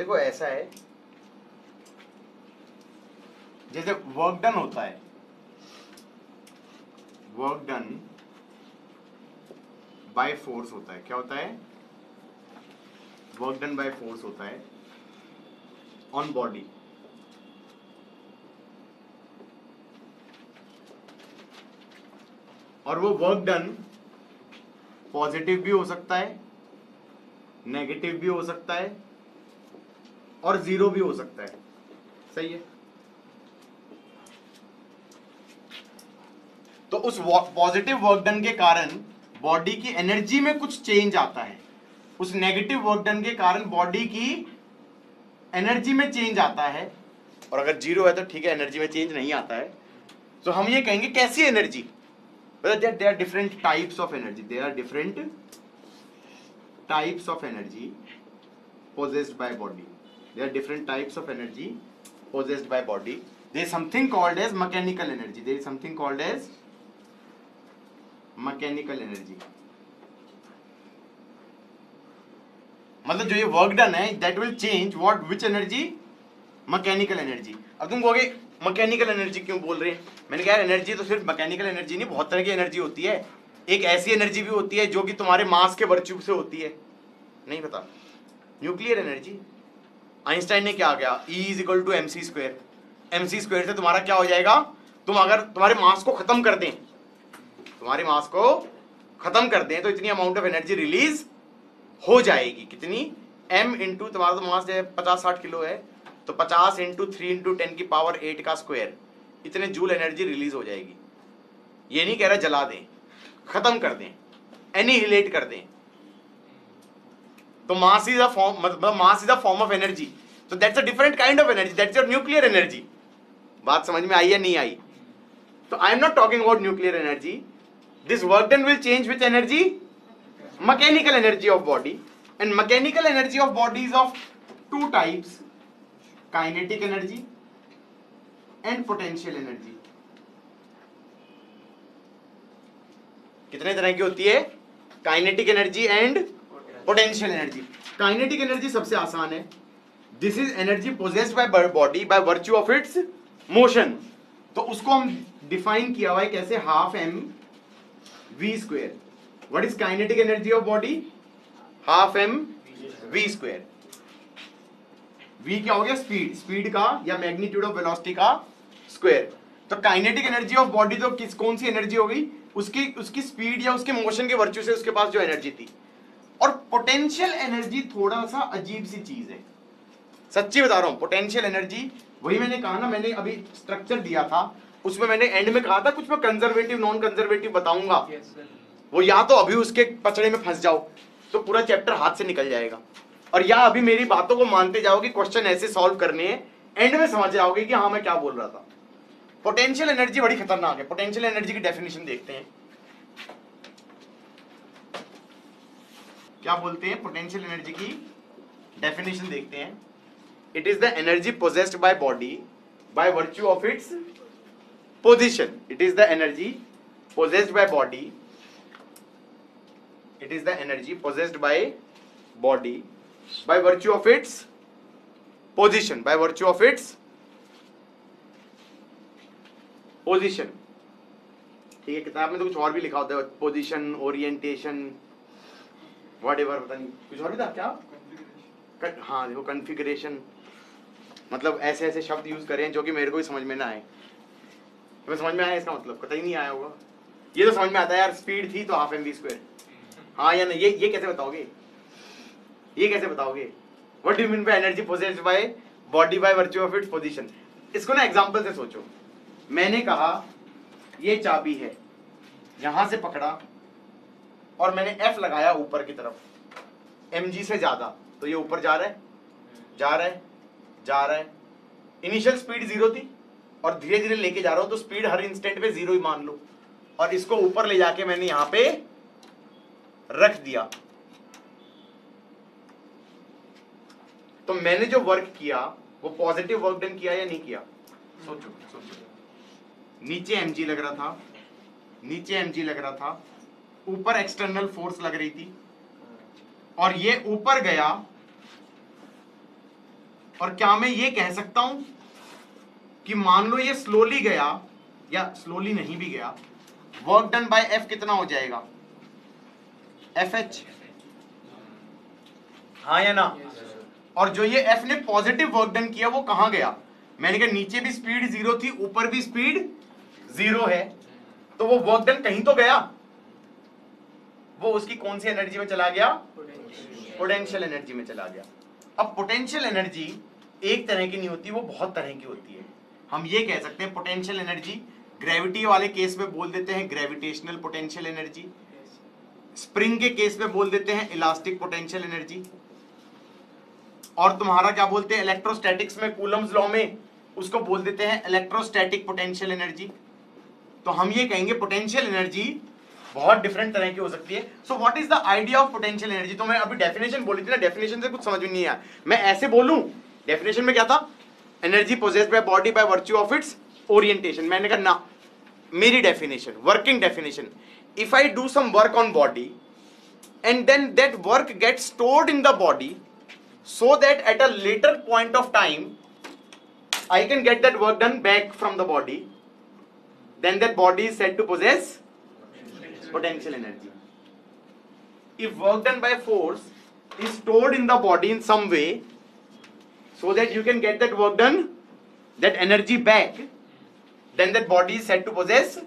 देखो, ऐसा है। जैसे वर्क डन होता है। वर्क डन बाय फोर्स होता है। क्या होता है? वर्क डन बाय फोर्स होता है। ऑन बॉडी और वो वर्क डन पॉजिटिव भी हो सकता है नेगेटिव भी हो सकता है। और ज़ीरो भी हो सकता है। सही है? तो उस पॉजिटिव वर्क डन के कारण बॉडी की एनर्जी में कुछ चेंज आता है। उस नेगेटिव वर्क डन के कारण बॉडी की एनर्जी में चेंज आता है। और अगर ज़ीरो है तो ठीक है एनर्जी में चेंज नहीं आता है। तो हम ये कहेंगे, कैसी energy they are different types of energy they are different types of energy possessed by body. There are different types of energy possessed by body. There is something called as mechanical energy. There is something called as mechanical energy. मतलब जो ये work done है that will change what which energy mechanical energy अब तुम कहोगे mechanical energy क्यों बोल रहे हैं? मैंने कहा एनर्जी तो सिर्फ़ मैकेनिकल एनर्जी नहीं, बहुत तरह की एनर्जी होती है। एक ऐसी एनर्जी भी होती है जो कि तुम्हारे मास के वर्च्यू से होती है. नहीं पता। न्यूक्लियर एनर्जी आइंस्टाइन ने क्या किया E is equal to M C square M C square से तुम्हारा क्या हो जाएगा? तुम अगर तुम्हारे मास को खत्म कर दें, तुम्हारे मास को खत्म कर दें तो इतनी अमाउंट ऑफ़ एनर्जी रिलीज़ हो जाएगी। कितनी? एम इंटू तुम्हारा तो मास पचास साठ किलो है तो पचास इंटू थ्री इंटू टेन की पावर एट का स्क्वायर इतने जूल एनर्जी रिलीज़ हो जाएगी। ये नहीं कह रहा जला दें, खत्म कर दें एनिहिलेट कर दें। तो मास इज़ अ फॉर्म मतलब mass is a form of energy तो that's a different kind of energy that's your nuclear energy बात समझ में आई या नहीं आई? तो I am not talking about nuclear energy this work done will change with energy mechanical energy of body and mechanical energy of body is of two types kinetic energy and potential energy कितने तरह की होती है? Kinetic energy and potential energy kinetic energy सबसे आसान है. This is energy possessed by body by virtue of its motion तो उसको हम डिफाइन किया हुआ है कैसे? Half M V square what is kinetic energy of body half M V square V क्या हो गया? स्पीड स्पीड का या मैग्नीट्यूड ऑफ़ वेलोसिटी का स्क्वायर तो काइनेटिक एनर्जी ऑफ़ बॉडी तो किस कौन सी एनर्जी होगी उसकी उसकी स्पीड या उसके मोशन के वर्च्यू से उसके पास जो एनर्जी थी. और पोटेंशियल एनर्जी थोड़ा सा अजीब सी चीज़ है। सच्ची बता रहा हूँ पोटेंशियल एनर्जी वही मैंने कहा ना मैंने अभी स्ट्रक्चर दिया था उसमें मैंने एंड में कहा था कुछ मैं कंजर्वेटिव नॉन कंजर्वेटिव बताऊँगा वो या तो अभी उसके पचड़े में फंस जाओ तो पूरा चैप्टर हाथ से निकल जाएगा। और या अभी मेरी बातों को मानते जाओगे क्वेश्चन ऐसे सॉल्व करने हैं एंड में समझ जाओगे कि हाँ मैं क्या बोल रहा था। पोटेंशियल एनर्जी बड़ी खतरनाक है पोटेंशियल एनर्जी की डेफिनेशन देखते हैं। क्या बोलते हैं? पोटेंशियल एनर्जी की डेफिनेशन देखते हैं। It is the energy possessed by body by virtue of its position it is the energy possessed by body it is the energy possessed by body by virtue of its position by virtue of its position ठीक है, किताब में तो कुछ और भी लिखा होता है। पोजिशन ओरिएंटेशन वट एवर पता नहीं कुछ और भी था? क्या? हाँ देखो कन्फिग्रेशन मतलब ऐसे ऐसे शब्द यूज़ करें जो कि मेरे को भी समझ में ना आए। तुम्हें समझ में आया इसका मतलब? कतई नहीं आया होगा। ये तो समझ में आता है यार स्पीड थी तो हाफ़ एम बी स्क्वायर हाँ या नहीं ये ये कैसे बताओगे? ये कैसे बताओगे? What do mean by energy possessed by body by virtue of its position इसको ना एग्जांपल से सोचो। मैंने कहा ये चाबी है। यहाँ से पकड़ा और मैंने एफ़ लगाया ऊपर की तरफ़। एम जी से ज़्यादा। तो ये ऊपर जा रहा है जा रहा है जा रहा है। इनिशियल स्पीड ज़ीरो थी और धीरे धीरे लेके जा रहा हूँ तो स्पीड हर इंस्टेंट पे ज़ीरो ही मान लो। और इसको ऊपर ले जाके मैंने यहाँ पे रख दिया। तो मैंने जो वर्क किया वो पॉजिटिव वर्क डन किया या नहीं किया? सोचो सोचो। नीचे एमजी लग रहा था नीचे एमजी लग रहा था। ऊपर एक्सटर्नल फोर्स लग रही थी। और ये ऊपर गया। और क्या मैं ये कह सकता हूँ कि मान लो ये स्लोली गया या स्लोली नहीं भी गया वर्क डन बाय एफ़ कितना हो जाएगा? एफ़ एच हाँ या ना? और जो ये एफ़ ने पॉजिटिव वर्क डन किया वो कहा गया? मैंने कहा नीचे भी स्पीड ज़ीरो थी ऊपर भी स्पीड ज़ीरो है। तो वो वर्क डन कहीं तो गया? वो उसकी कौन सी एनर्जी में चला गया? पोटेंशियल एनर्जी में चला गया। अब पोटेंशियल एनर्जी एक तरह की नहीं होती, वो बहुत तरह की होती है। हम ये कह सकते हैं पोटेंशियल एनर्जी ग्रेविटी वाले केस में बोल देते हैं ग्रेविटेशनल पोटेंशियल एनर्जी स्प्रिंग के केस में बोल देते हैं इलास्टिक पोटेंशियल एनर्जी और तुम्हारा क्या बोलते हैं? इलेक्ट्रोस्टैटिक्स में कूलम्स लॉ में उसको बोल देते हैं इलेक्ट्रोस्टैटिक पोटेंशियल एनर्जी तो हम ये कहेंगे पोटेंशियल एनर्जी बहुत डिफरेंट तरह की हो सकती है। So what is the idea of potential energy तो मैं अभी डेफिनेशन बोली थी ना डेफिनेशन से कुछ समझ में नहीं आया। मैं ऐसे बोलूँ डेफिनेशन में क्या था? Energy possess by body by virtue of its orientation मैंने कहा, ना, मेरी definition working definition if I do some work on body and then that work get stored in the body so that at a later point of time I can get that work done back from the body then that body is said to possess potential energy if work done by force is stored in the body in some way so that you can get that work done that energy back then that body is said to possess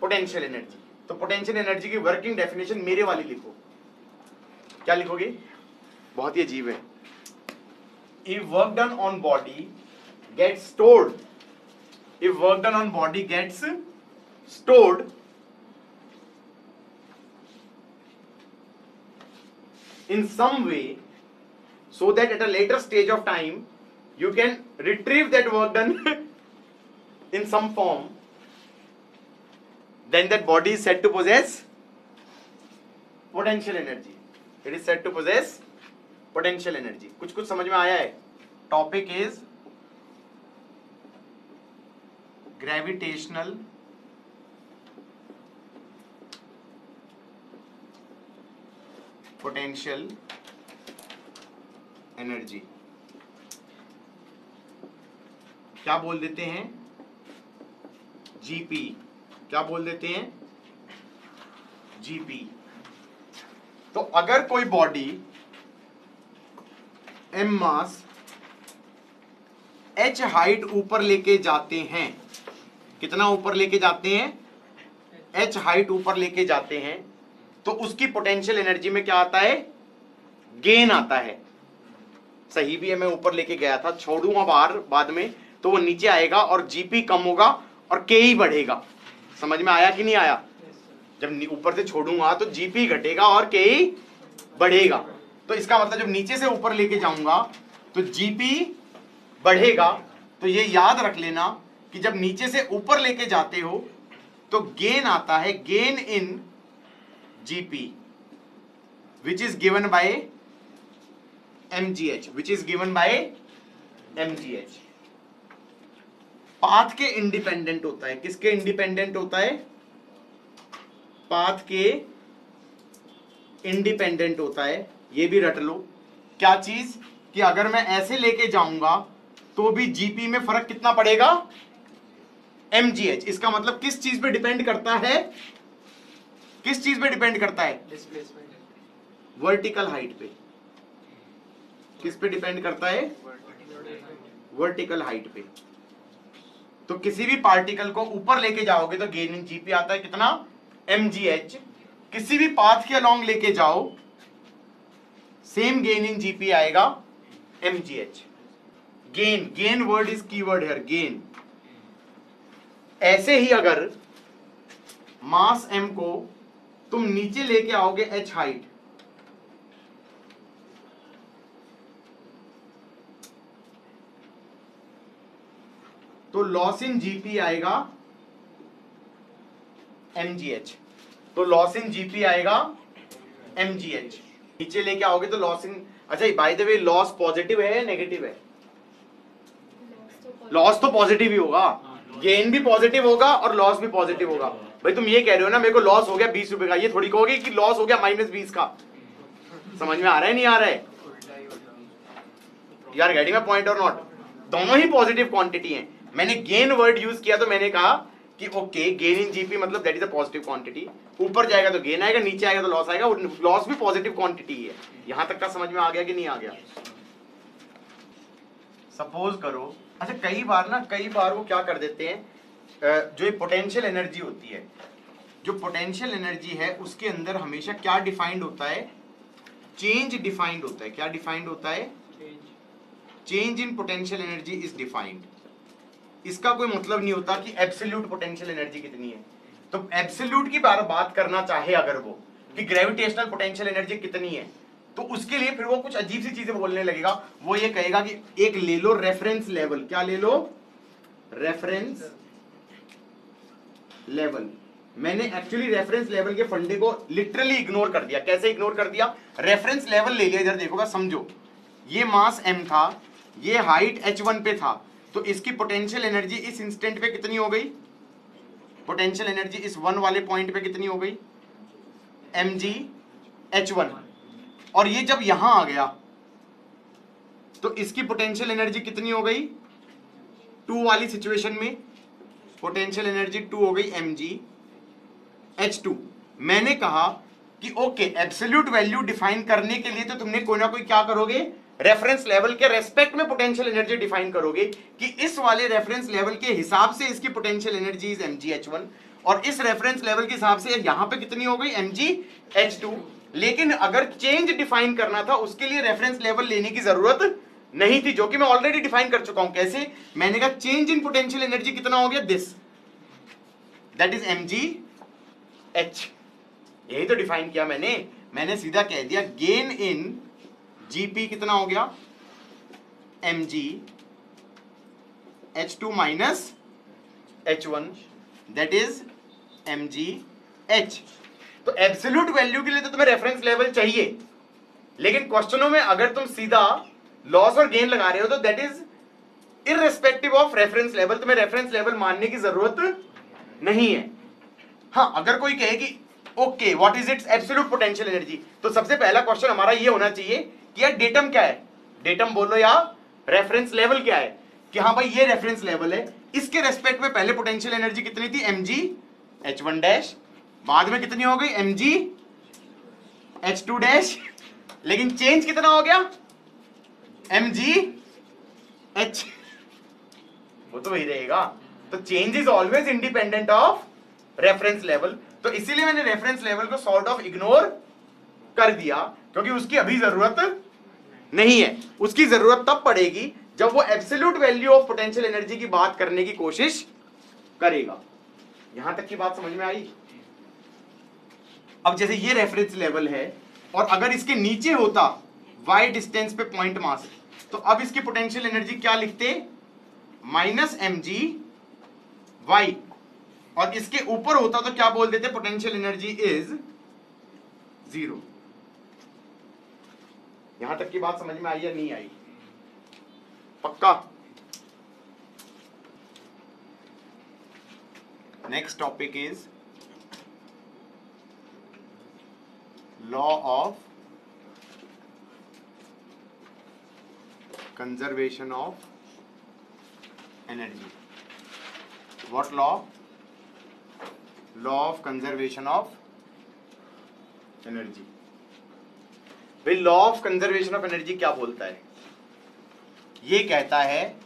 potential energy तो potential energy की working definition मेरे वाली लिखो। क्या लिखोगे? बहुत ही अजीब है। If work done on body gets stored if work done on body gets stored in some way so that at a later stage of time you can retrieve that work done in some form then that body is said to possess potential energy it is said to possess potential energy कुछ कुछ समझ में आया है topic is gravitational potential energy क्या बोल देते हैं? जीपी क्या बोल देते हैं? जीपी तो अगर कोई body M mass H height ऊपर लेके जाते हैं, कितना ऊपर लेके जाते हैं? एच हाइट ऊपर लेके जाते हैं। तो उसकी पोटेंशियल एनर्जी में क्या आता है? गेन आता है। सही भी है, मैं ऊपर लेके गया था, छोड़ूँगा बाहर बाद में तो वो नीचे आएगा और जीपी कम होगा और के ही बढ़ेगा। समझ में आया कि नहीं आया? जब ऊपर से छोड़ूँगा तो जीपी घटेगा और के ही बढ़ेगा। तो इसका मतलब जब नीचे से ऊपर लेके जाऊँगा तो जीपी बढ़ेगा। तो ये याद रख लेना कि जब नीचे से ऊपर लेके जाते हो तो गेन आता है gain in GP which is given by MGH which is given by MGH path के इंडिपेंडेंट होता है। किसके इंडिपेंडेंट होता है? पाथ के इंडिपेंडेंट होता है। ये भी रट लो। क्या चीज़? कि अगर मैं ऐसे लेके जाऊँगा तो भी जीपी में फ़र्क कितना पड़ेगा? एमजीएच इसका मतलब किस चीज़ पे डिपेंड करता है? किस चीज़ पे डिपेंड करता है? वर्टिकल हाइट पे। किस पे डिपेंड करता है? वर्टिकल हाइट पे। तो किसी भी पार्टिकल को ऊपर लेके जाओगे तो गेन इन जीपी आता है कितना? एमजीएच किसी भी पाथ के अलोंग लेके जाओ सेम गेन इन जीपी आएगा MGH gain gain word is keyword है गेन ऐसे ही अगर मास एम को तुम नीचे लेके आओगे एच हाइट तो लॉस इन जीपी आएगा एमजीएच तो लॉस इन जीपी आएगा एमजीएच नीचे लेके आओगे तो लॉस इन अच्छा by the way loss positive है या नेगेटिव है? लॉस तो पॉजिटिव ही होगा। गेन भी पॉजिटिव होगा और लॉस भी पॉजिटिव होगा। भाई, तुम ये कह रहे हो ना, मेरे को लॉस हो गया बीस रुपए का। ये थोड़ी कहोगे कि लॉस हो गया माइनस बीस का? समझ में आ रहा है, नहीं आ रहा है? You are getting a point और नॉट दोनों ही पॉजिटिव क्वांटिटी हैं। मैंने गेन वर्ड यूज़ किया तो मैंने कहा कि ओके गेन इन जीपी मतलब that is a positive quantity ऊपर जाएगा तो गेन आएगा, नीचे आएगा तो लॉस आएगा लॉस भी पॉजिटिव क्वांटिटी है यहाँ तक का समझ में आ गया कि नहीं आ गया? सपोज़ करो अच्छा कई बार ना कई बार वो क्या कर देते हैं जो ये पोटेंशियल एनर्जी होती है जो पोटेंशियल एनर्जी है उसके अंदर हमेशा क्या डिफाइंड होता है? चेंज डिफाइंड होता है। क्या डिफाइंड होता है? Change in potential energy is defined इसका कोई मतलब नहीं होता कि एब्सोल्यूट पोटेंशियल एनर्जी कितनी है। तो एब्सोल्यूट की बार बात करना चाहे अगर वो कि ग्रेविटेशनल पोटेंशियल एनर्जी कितनी है तो उसके लिए फिर वो कुछ अजीब सी चीज़ें बोलने लगेगा। वो ये कहेगा कि एक ले लो रेफरेंस लेवल क्या ले लो? रेफरेंस लेवल मैंने एक्चुअली रेफरेंस लेवल के फंडे को लिटरली इग्नोर कर दिया। कैसे इग्नोर कर दिया? रेफरेंस लेवल ले लिया। इधर देखोगा समझो। ये मास एम था, ये हाइट एच वन पे था। तो इसकी पोटेंशियल एनर्जी इस इंस्टेंट पे कितनी हो गई? पोटेंशियल एनर्जी इस वन वाले पॉइंट पे कितनी हो गई? एम जी एच वन और ये जब यहाँ आ गया तो इसकी पोटेंशियल एनर्जी कितनी हो गई? टू वाली सिचुएशन में पोटेंशियल एनर्जी टू हो गई एम जी एच टू मैंने कहा कि ओके एब्सोल्यूट वैल्यू डिफाइन करने के लिए तो तुमने कोई ना कोई क्या करोगे? रेफरेंस लेवल के रेस्पेक्ट में पोटेंशियल एनर्जी डिफाइन करोगे कि इस वाले रेफरेंस लेवल के हिसाब से इसकी पोटेंशियल एनर्जी इज़ एम और इस रेफरेंस लेवल के हिसाब से यहाँ पे कितनी हो गई? एम जी एच टू लेकिन अगर चेंज डिफाइन करना था, उसके लिए रेफरेंस लेवल लेने की ज़रूरत नहीं थी, जो कि मैं ऑलरेडी डिफाइन कर चुका हूँ। कैसे? मैंने कहा चेंज इन पोटेंशियल एनर्जी कितना हो गया? This that is M G H यही तो डिफाइन किया मैंने। मैंने सीधा कह दिया गेन इन जीपी कितना हो गया? M G H two minus H one that is M G H तो एब्सोल्यूट वैल्यू के लिए तो तुम्हें रेफरेंस लेवल चाहिए। लेकिन क्वेश्चनों में अगर तुम सीधा लॉस और गेन लगा रहे हो तो that is irrespective of reference level तुम्हें रेफरेंस लेवल मानने की ज़रूरत नहीं है। हाँ अगर कोई कहे कि okay what is its absolute potential energy तो सबसे पहला क्वेश्चन हमारा ये होना चाहिए कि यार डेटम क्या है? डेटम बोलो या रेफरेंस लेवल क्या है? कि हाँ भाई, ये रेफरेंस लेवल है। इसके रेस्पेक्ट में पहले पोटेंशियल एनर्जी कितनी थी? M G H one dash बाद में कितनी हो गई? M G H two dash लेकिन चेंज कितना हो गया? एम जी एच वो तो वही रहेगा। तो change is always independent of reference level तो इसीलिए मैंने रेफरेंस लेवल को सॉर्ट ऑफ़ इग्नोर कर दिया, क्योंकि उसकी अभी ज़रूरत नहीं है। उसकी ज़रूरत तब पड़ेगी जब वो absolute value of potential energy की बात करने की कोशिश करेगा। यहाँ तक की बात समझ में आई? अब जैसे ये रेफरेंस लेवल है, और अगर इसके नीचे होता वाई डिस्टेंस पे पॉइंट मास तो अब इसकी पोटेंशियल एनर्जी क्या लिखते? माइनस एम जी वाई और इसके ऊपर होता तो क्या बोल देते? पोटेंशियल एनर्जी इज़ ज़ीरो यहाँ तक की बात समझ में आई या नहीं आई? पक्का? Next topic is law of conservation of energy what law? Law of conservation of energy भाई law of conservation of energy क्या बोलता है? ये कहता है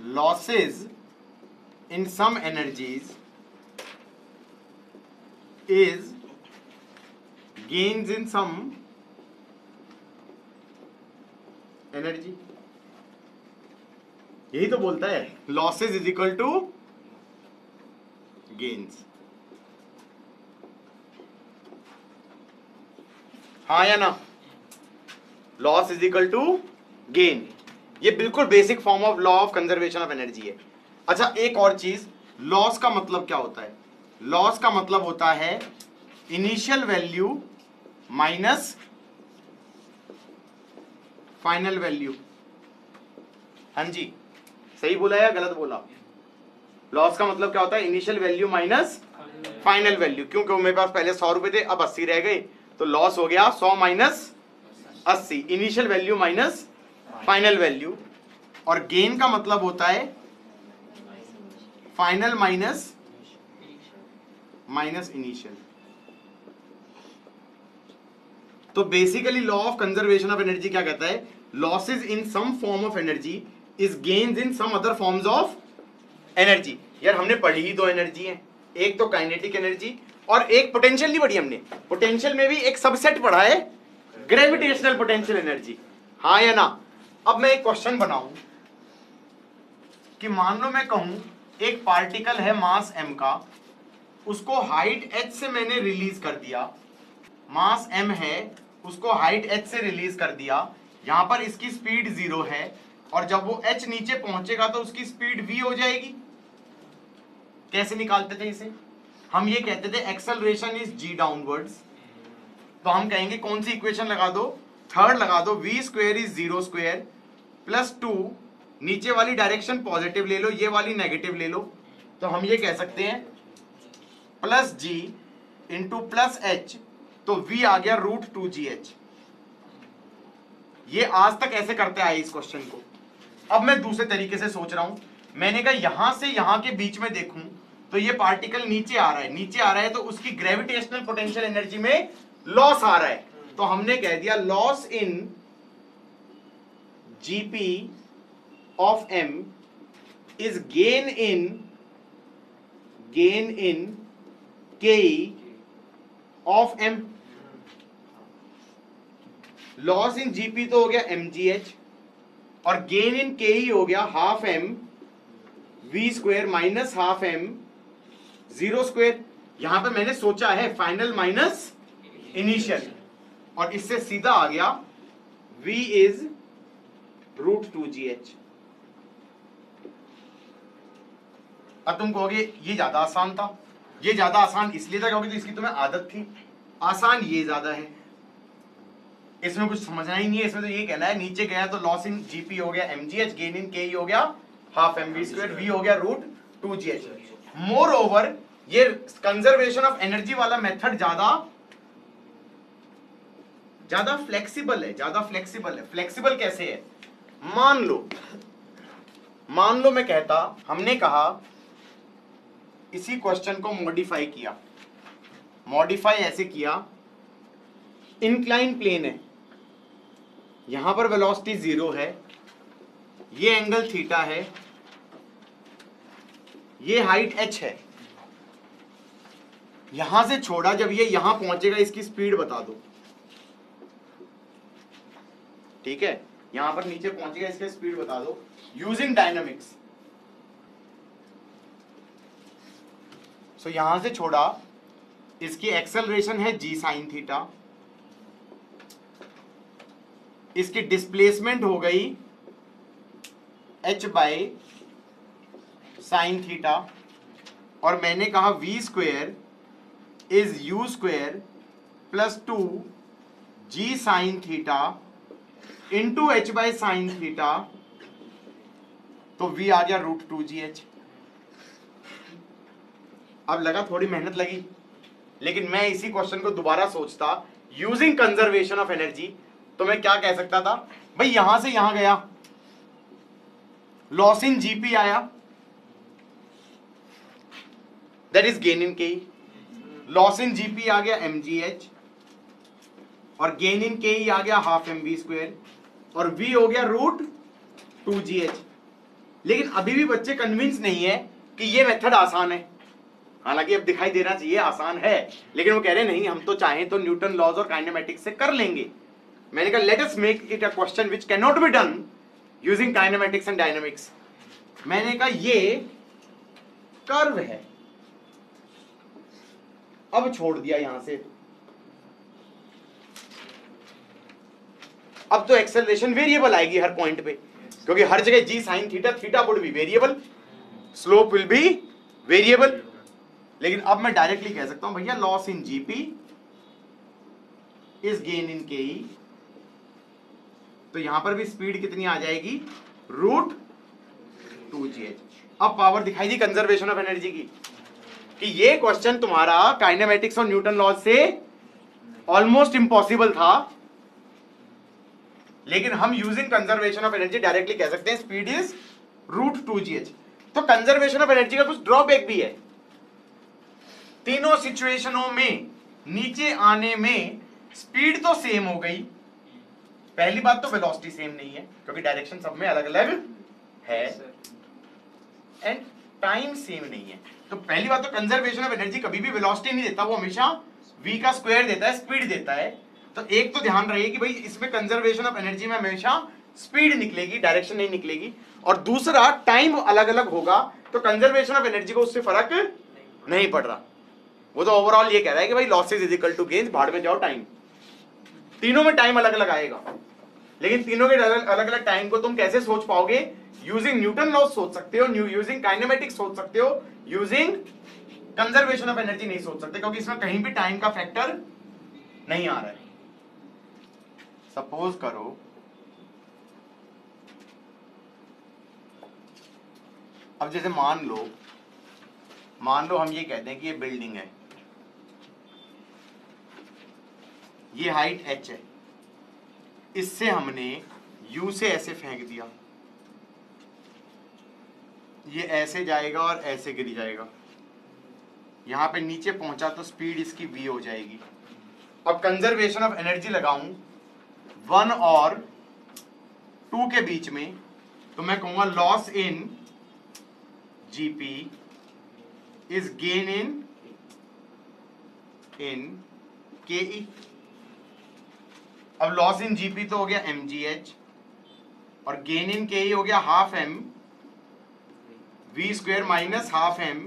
losses in some energies is gains in some energy यही तो बोलता है losses is equal to gains हाँ या ना? Loss is equal to gain ये बिल्कुल basic form of law of conservation of energy है। अच्छा एक और चीज़ लॉस का मतलब क्या होता है? लॉस का मतलब होता है initial value minus final value हाँ जी, सही बोला या गलत बोला? लॉस का मतलब क्या होता है? Initial value minus final value क्योंकि मेरे पास पहले सौ रुपए थे, अब अस्सी रह गए। तो लॉस हो गया सौ माइनस अस्सी. Initial value minus final value और गेन का मतलब होता है फाइनल माइनस माइनस इनिशियल तो basically law of conservation of energy क्या कहता है? Losses in some form of energy is gains in some other forms of energy यार, हमने पढ़ी ही दो एनर्जी है। एक तो काइनेटिक एनर्जी और एक पोटेंशियल नहीं पढ़ी हमने। पोटेंशियल में भी एक सबसेट पढ़ा है ग्रेविटेशनल पोटेंशियल एनर्जी हाँ या ना? अब मैं एक क्वेश्चन बनाऊँ कि मान लो मैं कहूँ, एक पार्टिकल है मास m का, उसको हाइट h से मैंने रिलीज़ कर दिया। मास m है उसको हाइट एच से रिलीज़ कर दिया। यहाँ पर इसकी स्पीड ज़ीरो है और जब वो एच नीचे पहुंचेगा तो उसकी स्पीड वी हो जाएगी। कैसे निकालते थे इसे? हम ये कहते थे एक्सेलरेशन इज़ जी डाउनवर्ड्स तो हम कहेंगे कौन सी इक्वेशन लगा दो? थर्ड लगा दो। V square is zero square plus two नीचे वाली डायरेक्शन पॉजिटिव ले लो, ये वाली नेगेटिव ले लो। तो हम ये कह सकते हैं plus g into plus h तो v आ गया रूट टू जी एच ये आज तक ऐसे करते आए इस क्वेश्चन को। अब मैं दूसरे तरीके से सोच रहा हूँ। मैंने कहा यहाँ से यहाँ के बीच में देखूँ तो ये पार्टिकल नीचे आ रहा है। नीचे आ रहा है तो उसकी ग्रेविटेशनल पोटेंशियल एनर्जी में लॉस आ रहा है। तो हमने कह दिया loss in GP of m is gain in gain in K of m loss in GP तो हो गया एम जी एच और गेन इन के ही हो गया half m v square minus half m zero square यहाँ पे मैंने सोचा है फाइनल माइनस इनिशियल और इससे सीधा आ गया v is root two g h अब तुम कहोगे, ये ज़्यादा आसान था। ये ज़्यादा आसान इसलिए था क्योंकि तो इसकी तुम्हें आदत थी। आसान ये ज़्यादा है। इसमें कुछ समझना ही नहीं है। इसमें तो ये कहना है नीचे गया तो लॉस इन जीपी हो गया एमजीएच गेन इन के हो गया half m b square v हो गया root two g h moreover ये कंजर्वेशन ऑफ़ एनर्जी वाला मेथड ज़्यादा ज़्यादा फ्लेक्सिबल है ज़्यादा फ्लेक्सिबल है। फ्लेक्सिबल कैसे है? मान लो मान लो मैं कहता हमने कहा इसी क्वेश्चन को मॉडिफाई किया। मॉडिफाई ऐसे किया इंक्लाइन प्लेन है। यहाँ पर वेलोसिटी ज़ीरो है, ये एंगल थीटा है, ये हाइट एच है। यहाँ से छोड़ा, जब ये यहाँ पहुंचेगा, इसकी स्पीड बता दो। ठीक है? यहाँ पर नीचे पहुंचेगा, इसकी स्पीड बता दो। यूजिंग डायनामिक्स सो यहाँ से छोड़ा, इसकी एक्सेलरेशन है जी साइन थीटा। इसकी डिस्प्लेसमेंट हो गई एच बाई साइन थीटा और मैंने कहा v square is u square plus two g sine theta into h by sine theta तो वी आ गया रूट टू जी एच अब लगा थोड़ी मेहनत लगी, लेकिन मैं इसी क्वेश्चन को दोबारा सोचता यूजिंग कंजर्वेशन ऑफ़ एनर्जी तो मैं क्या कह सकता था? भाई, यहाँ से यहाँ गया। लॉस इन जीपी आया। That is gain in K loss in GP आ गया एम जी एच और गेन इन के आ गया हाफ़ एम वी स्क्वेयर और वी हो गया रूट टू जी एच लेकिन अभी भी बच्चे कन्विंस नहीं है कि ये मेथड आसान है। हालाँकि अब दिखाई देना चाहिए, आसान है। लेकिन वो कह रहे नहीं, हम तो चाहें तो न्यूटन लॉज और काइनेमेटिक्स से कर लेंगे। मैंने कहा let us make it a question which can not be done using kinematics and dynamics मैंने कहा, ये कर्व है. अब छोड़ दिया यहाँ से। अब तो एक्सेलरेशन वेरिएबल आएगी हर पॉइंट पे, क्योंकि हर जगह g sine theta theta would be variable slope will be variable लेकिन अब मैं डायरेक्टली कह सकता हूँ, भैया loss in GP is gain in K तो यहाँ पर भी स्पीड कितनी आ जाएगी? Root two g h. अब पावर दिखाई दी कंजर्वेशन ऑफ़ एनर्जी की, कि ये क्वेश्चन तुम्हारा काइनेमेटिक्स और न्यूटन लॉज से ऑलमोस्ट इंपॉसिबल था। लेकिन हम using conservation of energy directly कह सकते हैं speed is root two g h. तो कंजर्वेशन ऑफ़ एनर्जी का कुछ ड्रॉबैक भी है। तीनों सिचुएशनों में, नीचे आने में स्पीड तो सेम हो गई। पहली बात तो वेलोसिटी सेम नहीं है, क्योंकि डायरेक्शन सब में अलग अलग है। एंड टाइम सेम नहीं है। तो पहली बात तो कंजर्वेशन ऑफ़ एनर्जी कभी भी वेलोसिटी नहीं देता, वो हमेशा v का स्क्वायर देता है स्पीड देता है। तो एक तो ध्यान रहिए कि भाई इसमें कंजर्वेशन ऑफ़ एनर्जी में हमेशा स्पीड निकलेगी डायरेक्शन नहीं निकलेगी। और दूसरा टाइम अलग अलग होगा तो कंजर्वेशन ऑफ़ एनर्जी को उससे फ़र्क नहीं पड़ रहा। वो तो ओवरऑल ये कह रहा है कि भाई losses is equal to gains भाड़ में जाओ टाइम तीनों में टाइम अलग अलग आएगा। लेकिन तीनों के अलग अलग टाइम को तुम कैसे सोच पाओगे? यूजिंग न्यूटन लॉ सोच सकते हो यूजिंग काइनेमेटिक्स सोच सकते हो यूजिंग कंजर्वेशन ऑफ़ एनर्जी नहीं सोच सकते, क्योंकि इसमें कहीं भी टाइम का फैक्टर नहीं आ रहा है। सपोज़ करो, अब जैसे मान लो मान लो हम ये कहते हैं कि ये बिल्डिंग है। ये हाइट एच है। इससे हमने यू से ऐसे फेंक दिया। ये ऐसे जाएगा और ऐसे गिर जाएगा। यहाँ पे नीचे पहुँचा तो स्पीड इसकी वी हो जाएगी। अब कंजर्वेशन ऑफ़ एनर्जी लगाऊँ। वन और टू के बीच में तो मैं कहूँगा loss in GP is gain in in K E अब लॉस इन जीपी तो हो गया एम जी एच और गेन इन के ही हो गया half m v square minus half m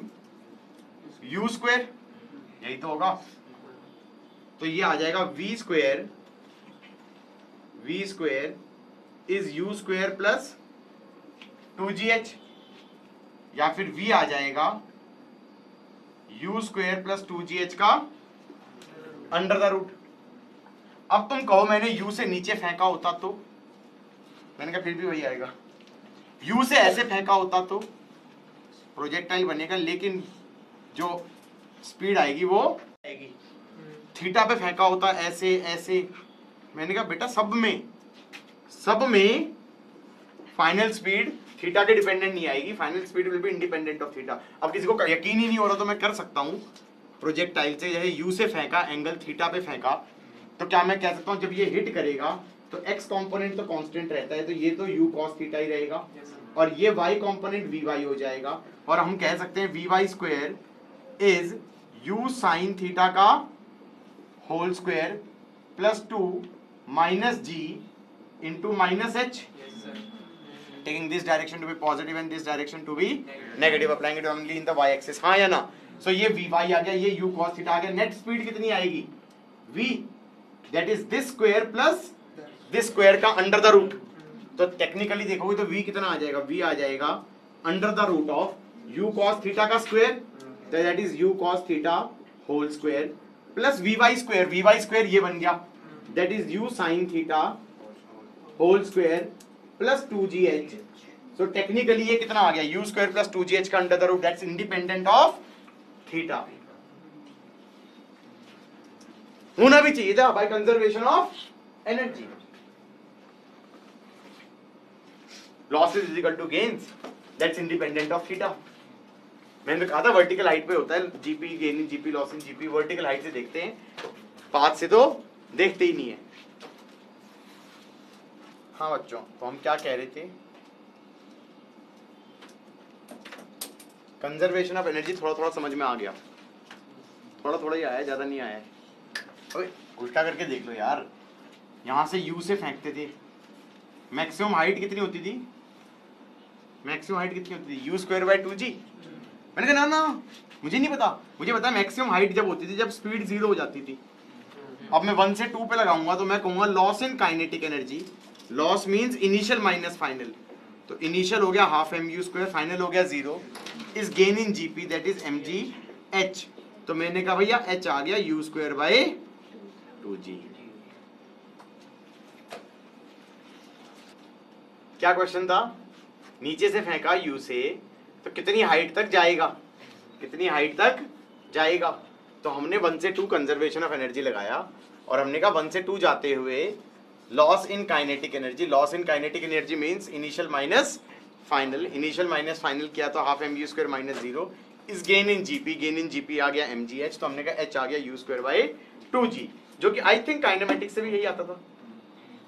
u square यही तो होगा। तो ये आ जाएगा v square v square is u square plus two g h या फिर वी आ जाएगा u square plus two g h का अंडर द रूट अब तुम कहो मैंने यू से नीचे फेंका होता तो? मैंने कहा फिर भी वही आएगा। यू से ऐसे फेंका होता तो? प्रोजेक्टाइल बनेगा, लेकिन जो स्पीड आएगी वो आएगी। थीटा पे फेंका होता, ऐसे ऐसे। मैंने कहा, बेटा, सब में सब में फाइनल स्पीड थीटा के डिपेंडेंट नहीं आएगी। Final speed will be independent of theta अब किसी को यकीन ही नहीं हो रहा तो मैं कर सकता हूँ। प्रोजेक्टाइल से, जैसे यू से फेंका एंगल थीटा पे फेंका तो क्या मैं कह सकता हूँ जब ये हिट करेगा तो एक्स कॉम्पोनेंट तो कांस्टेंट रहता है तो ये तो यू कॉस थीटा ही रहेगा। और ये कॉम्पोनेंट वी वाई हो जाएगा। और हम कह सकते हैं y square is u sine theta का whole square plus two minus g into minus h taking this direction to be positive and this direction to be negative. applying it only in the y axis. हाँ या ना? So so, ये vy आ गया ये u cos theta आ गया। Net speed कितनी आएगी? v that is this square plus this square का अंडर द रूट तो टेक्निकली देखोगे तो v कितना आ जाएगा? V आ जाएगा under the root of u cos theta का स्क्वायर तो that is u cos theta whole square plus v y square v y square ये बन गया. That is u sine theta whole square plus two g h so technically ये कितना आ गया? U square plus two g का under the root that's independent of theta होना भी चाहिए था by conservation of energy losses is equal to gains that's independent of theta मैंने कहा था वर्टिकल हाइट पे होता है GP gain GP loss in GP vertical height से देखते हैं। पाथ से तो देखते ही नहीं है। हाँ बच्चों तो हम क्या कह रहे थे? कंजर्वेशन ऑफ़ एनर्जी थोड़ा थोड़ा समझ में आ गया। थोड़ा थोड़ा ही आया, ज़्यादा नहीं आया। उल्टा करके देख लो यार। यहाँ से यू से फेंकते थे। मैक्सिमम हाइट कितनी होती थी? मैक्सिमम हाइट कितनी होती थी? U square by two g मैंने कहा, ना ना, मुझे नहीं पता। मुझे पता मैक्सिमम हाइट जब होती थी, जब स्पीड ज़ीरो हो जाती थी। अब मैं वन से टू पे लगाऊँगा तो मैं कहूँगा loss in kinetic energy loss means initial minus final तो इनिशियल हो गया half m u square final हो गया zero is gain in GP that is m g h तो मैंने कहा, भैया एच आ गया u square by two g. क्या क्वेश्चन था? नीचे से फेंका यू से तो कितनी हाइट तक जाएगा? कितनी हाइट तक जाएगा? तो हमने वन से टू कंजर्वेशन ऑफ़ एनर्जी लगाया, और हमने कहा वन से टू जाते हुए loss in kinetic energy loss in kinetic energy means initial minus final initial minus final किया तो half m u square minus zero is gain in GP gain in GP आ गया एम जी एच तो हमने कहा h आ गया u square by two g जो कि आई थिंक काइनेमेटिक से भी यही आता था।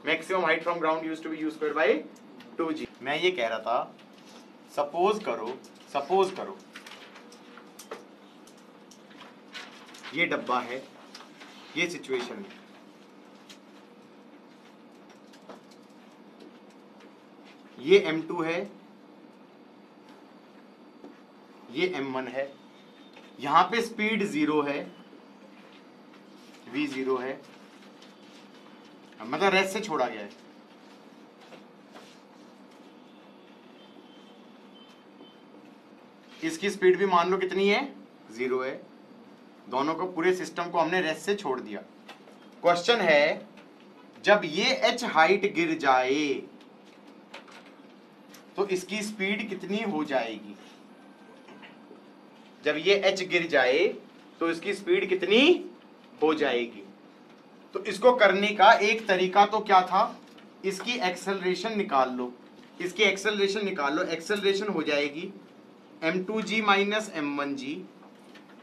Maximum height from ground used to be u square two g मैं ये कह रहा था सपोज़ करो सपोज़ करो। ये डब्बा है, ये सिचुएशन है। ये M2 है, ये M1 है। यहाँ पे स्पीड ज़ीरो है V ज़ीरो है। मतलब रेस्ट से छोड़ा गया है। इसकी स्पीड भी मान लो कितनी है? ज़ीरो है। दोनों को पूरे सिस्टम को हमने रेस्ट से छोड़ दिया। क्वेश्चन है, जब ये एच हाइट गिर जाए तो इसकी स्पीड कितनी हो जाएगी? जब ये एच गिर जाए तो इसकी स्पीड कितनी? हो जाएगी। तो इसको करने का एक तरीका तो क्या था? इसकी एक्सेलरेशन निकाल लो। इसकी एक्सेलरेशन निकाल लो। एक्सेलरेशन हो जाएगी m two g minus m one g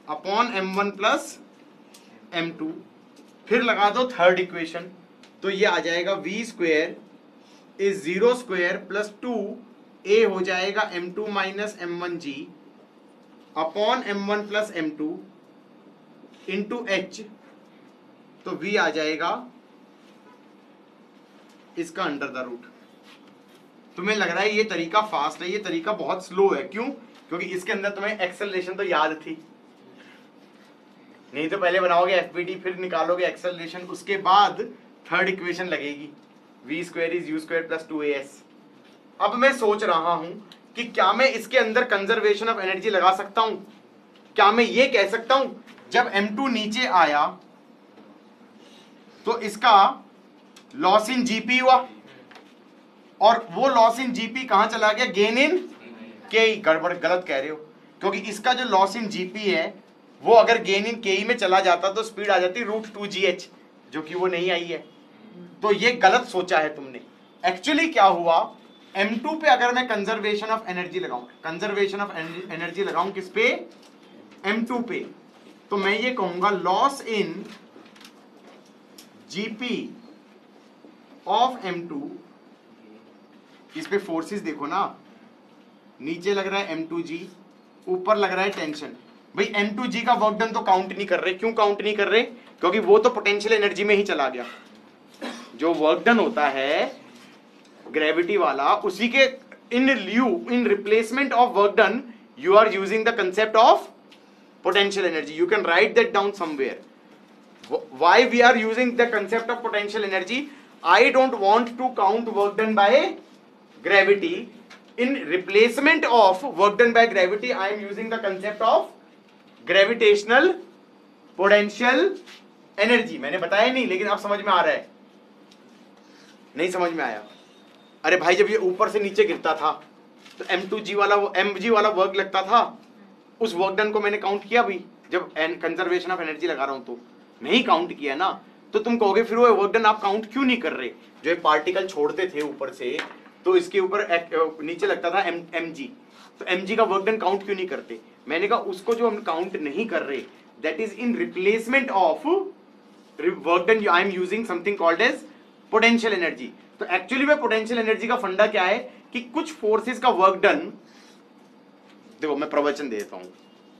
upon m one plus m two फिर लगा दो थर्ड इक्वेशन तो ये आ जाएगा v square is zero square plus two a हो जाएगा m two minus m one g upon m one plus m two into h तो वी आ जाएगा इसका अंडर द रूट तुम्हें लग रहा है ये तरीका फास्ट है, ये तरीका बहुत स्लो है। क्यों? क्योंकि इसके अंदर तुम्हें एक्सेलरेशन तो याद थी। नहीं तो पहले बनाओगे एफपीटी फिर निकालोगे एक्सेलरेशन उसके बाद थर्ड इक्वेशन लगेगी। V square is u square plus two s अब मैं सोच रहा हूँ कि क्या मैं इसके अंदर कंजर्वेशन ऑफ़ एनर्जी लगा सकता हूँ? क्या मैं ये कह सकता हूँ, जब M2 नीचे आया तो इसका लॉस इन जीपी हुआ। और वो लॉस इन जीपी कहाँ चला गया? गेन इन के गड़बड़, गलत कह रहे हो। क्योंकि इसका जो लॉस इन जीपी है, वो अगर गेन इन के में चला जाता तो स्पीड आ जाती रूट टू जी एच जो कि वो नहीं आई है। तो ये गलत सोचा है तुमने। एक्चुअली क्या हुआ? M2 पे अगर मैं कंजर्वेशन ऑफ़ एनर्जी लगाऊँ कंजर्वेशन ऑफ़ एनर्जी लगाऊँ किस पे? M2 पे। तो मैं ये कहूँगा loss in GP of M2 इस पे फोर्सेस देखो ना। नीचे लग रहा है एम टू जी ऊपर लग रहा है टेंशन भाई एम टू जी का वर्क डन तो काउंट नहीं कर रहे। क्यों काउंट नहीं कर रहे? क्योंकि वो तो पोटेंशियल एनर्जी में ही चला गया। जो वर्क डन होता है ग्रेविटी वाला, उसी के in lieu in replacement of work done you are using the concept of potential energy you can write that down somewhere why we are using the concept of potential energy i don't want to count work done by gravity in replacement of work done by gravity i am using the concept of gravitational potential energy मैंने बताया नहीं लेकिन अब समझ में आ रहा है नहीं समझ में आया अरे भाई जब ये ऊपर से नीचे गिरता था तो एम टू जी वाला वो जी वाला वर्क लगता था उस वर्क डन को मैंने काउंट किया भी जब कंजर्वेशन ऑफ़ एनर्जी लगा रहा हूँ तो नहीं काउंट किया ना तो तुम कहोगे फिर वो वर्क डन आप काउंट क्यों नहीं कर रहे? जो एक पार्टिकल छोड़ते थे ऊपर से तो इसके ऊपर नीचे लगता था एम एम जी तो एम जी का वर्क डन काउंट क्यों नहीं करते? मैंने कहा उसको जो हम काउंट नहीं कर रहे that is in replacement of work done I am using something called as potential energy तो एक्चुअली में पोटेंशियल एनर्जी का फंडा क्या है? कि कुछ फोर्सेस का वर्क डन देखो मैं प्रवचन देता हूँ।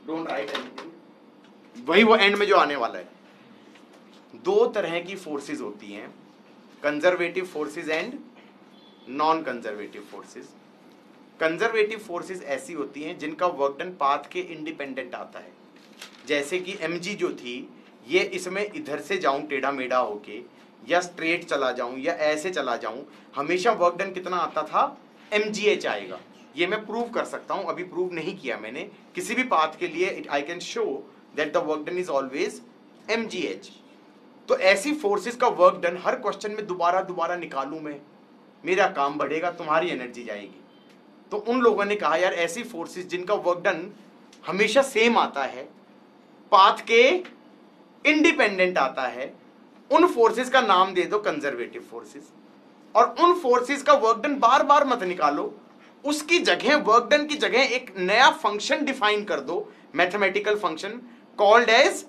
डोंट राइट एनीथिंग वही वो एंड में जो आने वाला है। दो तरह की फोर्सेस होती हैं conservative forces and non conservative forces conservative forces ऐसी होती हैं जिनका वर्क डन पाथ के इंडिपेंडेंट आता है। जैसे कि एम जो थी, ये इसमें इधर से जाऊँ, टेढ़ा मेढ़ा होके, या स्ट्रेट चला जाऊँ, या ऐसे चला जाऊँ, हमेशा वर्क डन कितना आता था? एम आएगा। ये मैं प्रूव कर सकता हूँ, अभी प्रूव नहीं किया मैंने। किसी भी पाथ के लिए I can show that the work done is always m तो ऐसी फोर्सेस का वर्क डन हर क्वेश्चन में दोबारा दोबारा निकालू मैं। मेरा काम बढ़ेगा, तुम्हारी एनर्जी जाएगी। तो उन लोगों ने कहा, यार, ऐसी फोर्सेस जिनका वर्क डन हमेशा सेम आता है पाथ के इंडिपेंडेंट आता है, उन फोर्सेस का नाम दे दो कंजर्वेटिव फोर्सेस और उन फोर्सेस का वर्क डन बार बार मत निकालो। उसकी जगह वर्क डन की जगह एक नया फ़ंक्शन डिफाइन कर दो mathematical function called as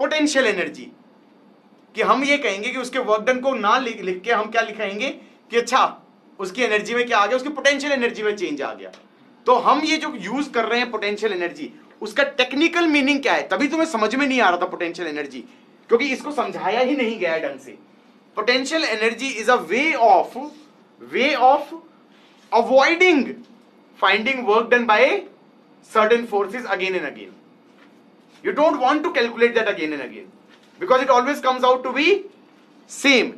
potential energy कि हम ये कहेंगे कि उसके वर्क डन को ना लिख, लिख के हम क्या लिखाएँगे कि अच्छा उसकी एनर्जी में क्या आ गया? उसकी पोटेंशियल एनर्जी में चेंज आ गया। तो हम ये जो यूज़ कर रहे हैं पोटेंशियल एनर्जी उसका टेक्निकल मीनिंग क्या है? तभी तुम्हें समझ में नहीं आ रहा था पोटेंशियल एनर्जी क्योंकि इसको समझाया ही नहीं गया ढंग से। Potential energy is a way of way of avoiding finding work done by certain forces again and again you don't want to calculate that again and again because it always comes out to be same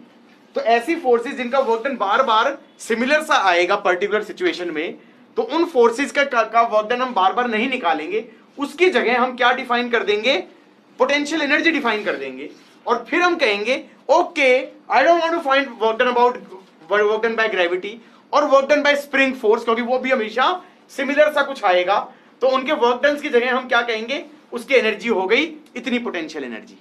तो ऐसी forces जिनका work done बार बार similar सा आएगा particular situation में तो उन फोर्सेस का, का वर्क डन हम बार बार नहीं निकालेंगे। उसकी जगह हम क्या डिफाइन कर देंगे? पोटेंशियल एनर्जी डिफाइन कर देंगे। और फिर हम कहेंगे okay I don't want to find work done about work done by gravity और work done by spring force क्योंकि वो भी हमेशा सिमिलर सा कुछ आएगा। तो उनके वर्क डन की जगह हम क्या कहेंगे? उसकी एनर्जी हो गई इतनी पोटेंशियल एनर्जी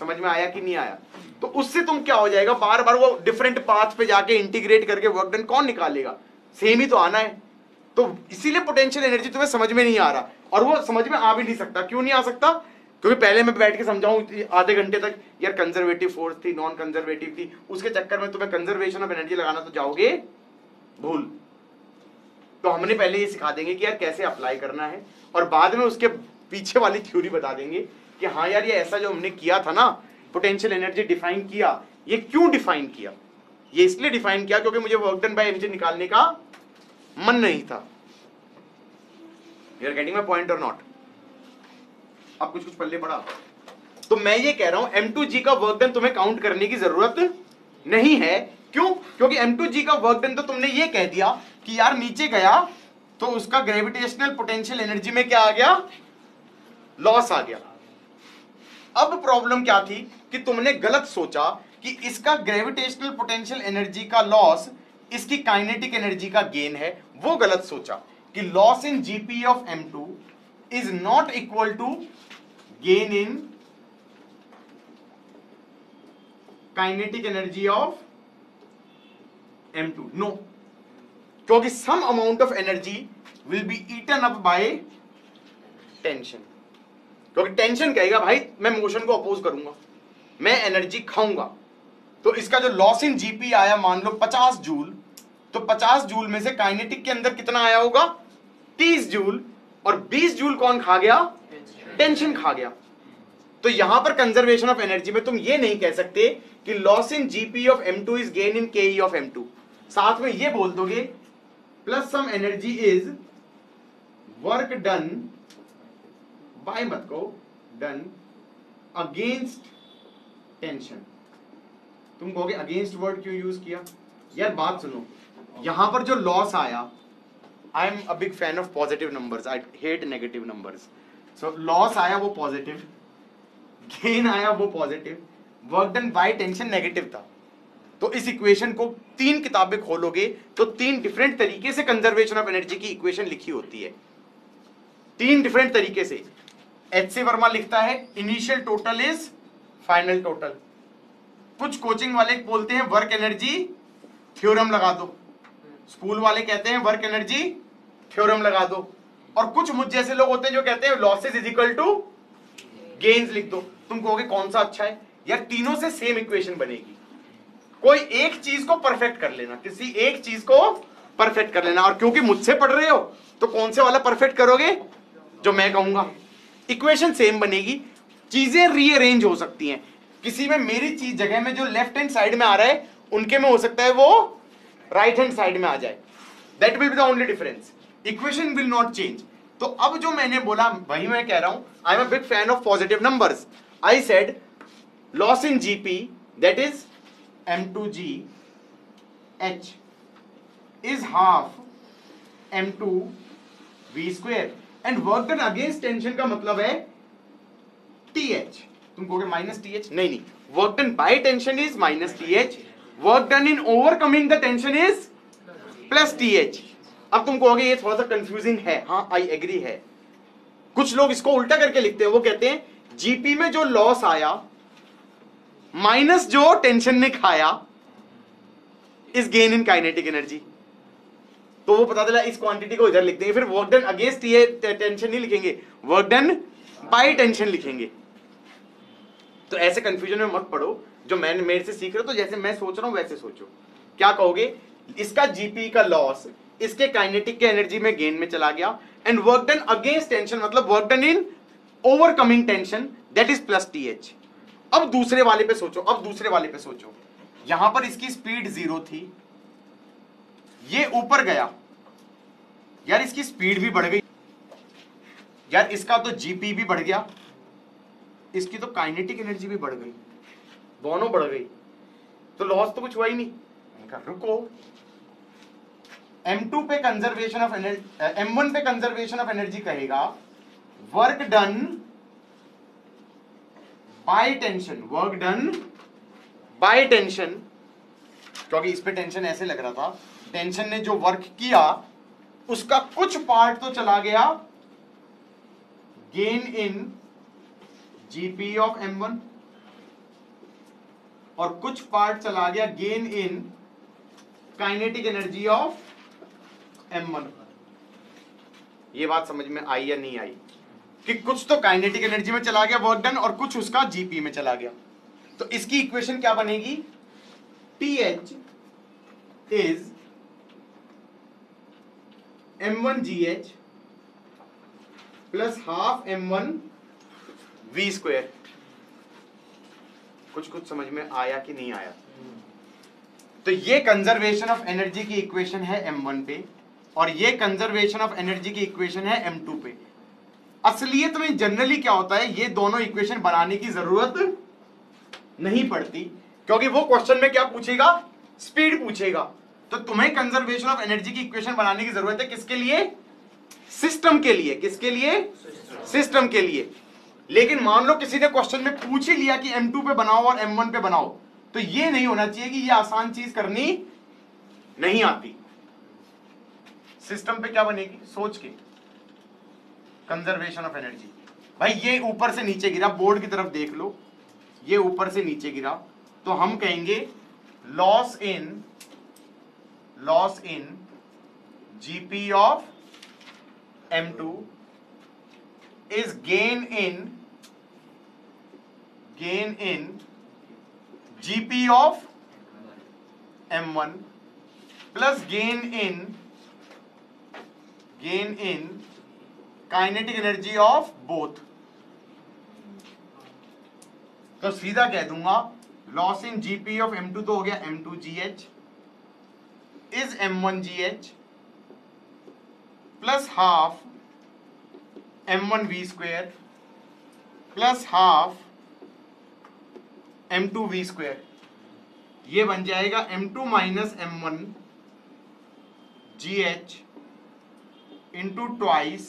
समझ में आया कि नहीं आया? तो उससे तुम क्या हो जाएगा? बार बार वो डिफरेंट पाथ पे जाके इंटीग्रेट करके वर्क डन कौन निकालेगा? सेम ही तो आना है। तो इसीलिए पोटेंशियल एनर्जी तुम्हें समझ में नहीं आ रहा। और वो समझ में आ भी नहीं सकता। क्यों नहीं आ सकता? क्योंकि पहले मैं बैठ के समझाऊं आधे घंटे तक, यार कंजर्वेटिव फोर्स थी नॉन कंजर्वेटिव थी। उसके चक्कर में तुम्हें कंजर्वेशन ऑफ़ एनर्जी लगाना तो जाओगे? भूल। तो हमने पहले ये सिखा देंगे कि यार कैसे अप्लाई करना है। और बाद में उसके पीछे वाली थ्योरी बता देंगे कि हाँ यार, ये ऐसा जो हमने किया था ना पोटेंशियल एनर्जी डिफाइन किया, ये क्यों डिफाइन किया? ये इसलिए डिफाइन किया क्योंकि मुझे वर्क डन बाय एमजी निकालने का मन नहीं था। You are getting my point और नॉट अब कुछ कुछ पल्ले पड़ा। तो मैं ये कह रहा हूँ एम टू जी का वर्क डन तुम्हें काउंट करने की ज़रूरत नहीं है। क्यों? क्योंकि एम टू जी का वर्क डन तो तुमने ये कह दिया कि यार, नीचे गया तो उसका ग्रेविटेशनल पोटेंशियल एनर्जी में क्या आ गया? लॉस आ गया। अब प्रॉब्लम क्या थी कि तुमने गलत सोचा कि इसका ग्रेविटेशनल पोटेंशियल एनर्जी का लॉस इसकी काइनेटिक एनर्जी का गेन है, वो गलत सोचा कि loss in GP of M two is not equal to gain in kinetic energy of M two no क्योंकि some amount of energy will be eaten up by tension क्योंकि tension कहेगा भाई, मैं मोशन को अपोज करूँगा। मैं energy खाऊँगा। तो इसका जो लॉस इन जीपी आया, मान लो 50 जूल तो 50 जूल में से काइनेटिक के अंदर कितना आया होगा? 30 जूल और 20 जूल कौन खा गया? टेंशन खा गया। तो यहाँ पर कंजर्वेशन ऑफ़ एनर्जी में तुम ये नहीं कह सकते कि loss in GP of M two is gain in K of M two साथ में ये बोल दोगे plus some energy is work done by मत को डन अगेंस्ट टेंशन तुम कहोगे अगेंस्ट वर्ड क्यों यूज़ किया? यार बात सुनो, यहाँ पर जो लॉस आया I am a big fan of positive numbers I hate negative numbers so loss आया वो पॉजिटिव गेन आया वो positive work done by tension negative था. तो इस इक्वेशन को तीन किताबें खोलोगे तो तीन डिफरेंट तरीके से कंजर्वेशन ऑफ़ एनर्जी की इक्वेशन लिखी होती है. तीन डिफरेंट तरीके से. एच सी वर्मा लिखता है initial total is final total कुछ कोचिंग वाले बोलते हैं वर्क एनर्जी थ्योरम लगा दो। स्कूल वाले कहते हैं वर्क एनर्जी थ्योरम लगा दो। और कुछ मुझ जैसे लोग होते हैं जो कहते हैं losses is equal to gains लिख दो। तुम कहोगे, कौन सा अच्छा है? यार, तीनों से सेम इक्वेशन बनेगी। कोई एक चीज़ को परफेक्ट कर लेना, किसी एक चीज़ को परफेक्ट कर लेना। और क्योंकि मुझसे पढ़ रहे हो तो कौन से वाला परफेक्ट करोगे? जो मैं कहूँगा। इक्वेशन सेम बनेगी, चीज़ें रीअरेंज हो सकती हैं। किसी में मेरी चीज़, जगह में जो लेफ़्ट हैंड साइड में आ रहा है, उनके में हो सकता है वो राइट हैंड साइड में आ जाए। That will be the only difference equation will not change तो अब जो मैंने बोला, वही मैं कह रहा हूँ I am a big fan of positive numbers I said loss in GP that is M two G H is half M two V square and work done against tension का मतलब है टी एच तुम कहोगे minus T H नहीं नहीं. Work done by tension is minus T H work done in overcoming the tension is plus T H अब तुम कहोगे ये थोड़ा सा कंफ्यूजिंग है. हाँ आई एग्री है. कुछ लोग इसको उल्टा करके लिखते हैं. वो कहते हैं जीपी में जो लॉस आया माइनस जो टेंशन ने खाया इस गेन इन काइनेटिक एनर्जी तो वो पता चला इस क्वांटिटी को इधर लिख देंगे। फिर वर्क डन अगेंस्ट ये टेंशन नहीं लिखेंगे। वर्क डन बाई टेंशन लिखेंगे। तो ऐसे कंफ्यूजन में मत पड़ो जो मैं, मेरे से सीख रहे हो तो जैसे मैं सोच रहा हूँ, वैसे सोचो। क्या कहोगे? इसका जीपी का लॉस इसके काइनेटिक के एनर्जी में गेन में चला गया। And work done against tension मतलब work done in overcoming tension that is plus T H अब दूसरे वाले पे सोचो, अब दूसरे वाले पे सोचो। यहाँ पर इसकी स्पीड ज़ीरो थी। ये ऊपर गया। यार, इसकी स्पीड भी बढ़ गई। यार, इसका तो जीपी भी बढ़ गया। इसकी तो काइनेटिक एनर्जी भी बढ़ गई। दोनों बढ़ गई। तो लॉस तो कुछ हुआ ही नहीं। रुको। M2 पे कंजर्वेशन ऑफ़ एनर्जी M1 पे कंजर्वेशन ऑफ़ एनर्जी कहेगा work done by tension work done by tension क्योंकि इस पे टेंशन ऐसे लग रहा था। टेंशन ने जो वर्क किया, उसका कुछ पार्ट तो चला गया। Gain in GP of M one. और कुछ पार्ट चला गया gain in kinetic energy of M one. ये बात समझ में आई या नहीं आई? कि कुछ तो काइनेटिक एनर्जी में चला गया, वर्क डन, और कुछ उसका जीपी में चला गया। तो इसकी इक्वेशन क्या बनेगी? T H is M one G H plus half M one V square कुछ कुछ समझ में आया कि नहीं आया? तो ये कंजर्वेशन ऑफ़ एनर्जी की इक्वेशन है एम वन पे और ये कंजर्वेशन ऑफ़ एनर्जी की इक्वेशन है एम टू पे। असलियत में जनरली क्या होता है? ये दोनों इक्वेशन बनाने की ज़रूरत नहीं पड़ती, क्योंकि वो क्वेश्चन में क्या पूछेगा? स्पीड पूछेगा। तो तुम्हें कंजर्वेशन ऑफ़ एनर्जी की इक्वेशन बनाने की ज़रूरत है किसके लिए? सिस्टम के लिए। किसके लिए? सिस्टम के लिए। लेकिन मान लो किसी ने क्वेश्चन में पूछ ही लिया कि M2 पे बनाओ और M1 पे बनाओ तो ये नहीं होना चाहिए कि ये आसान चीज़ करनी नहीं आती। सिस्टम पे क्या बनेगी? सोच के। कंजर्वेशन ऑफ़ एनर्जी भाई, ये ऊपर से नीचे गिरा। बोर्ड की तरफ़ देख लो। ये ऊपर से नीचे गिरा। तो हम कहेंगे loss in GP of M two is gain in gain in GP of M one plus gain in gain in kinetic energy of both तो सीधा कह दूँगा loss in GP of M two तो हो गया M two G H is M one G H plus half M one V square plus half M two V square ये बन जाएगा M two minus M one G H into twice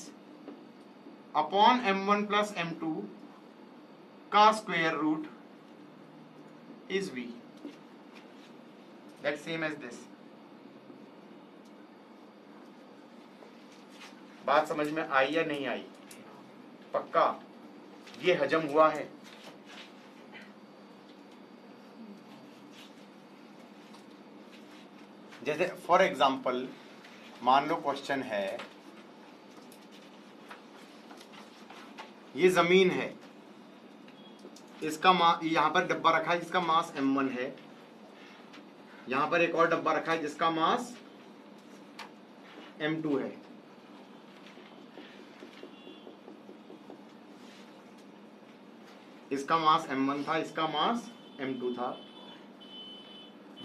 upon M one plus M two का square root is V that same as this बात समझ में आई या नहीं आई? पक्का? ये हजम हुआ है। जैसे फॉर एग्ज़ाम्पल मान लो क्वेश्चन है। ये ज़मीन है। इसका मा, यहाँ पर डब्बा रखा है, जिसका मास m1 है। यहाँ पर एक और डब्बा रखा है, जिसका मास m2 है। इसका मास m1 था, इसका मास m2 था।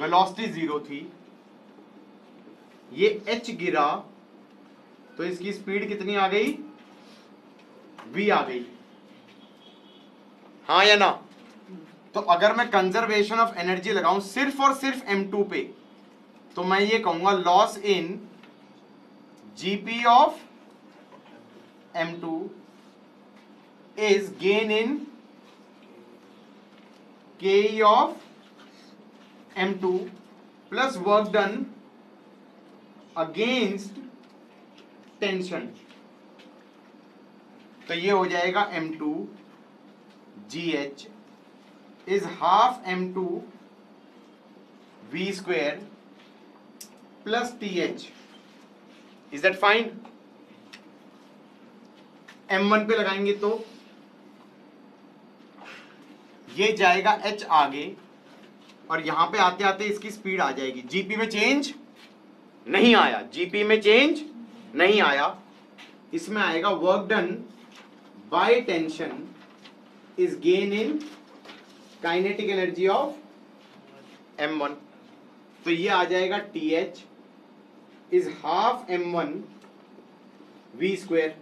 वेलोसिटी ज़ीरो थी। ये h गिरा तो इसकी स्पीड कितनी आ गई? V आ गई। हाँ या ना? तो अगर मैं कंजर्वेशन ऑफ़ एनर्जी लगाऊँ सिर्फ़ और सिर्फ़ m2 पे तो मैं ये कहूँगा loss in GP of m2 is gain in K of m2 plus work done against tension तो ये हो जाएगा M2 GH is half m2 v square plus th is that fine m1 पे लगाएँगे तो ये जाएगा एच आगे, और यहाँ पे आते आते इसकी स्पीड आ जाएगी। जीपी में चेंज नहीं आया। जीपी में चेंज नहीं आया। इसमें आएगा work done by tension is gain in kinetic energy of M one तो ये आ जाएगा T H is half M one V square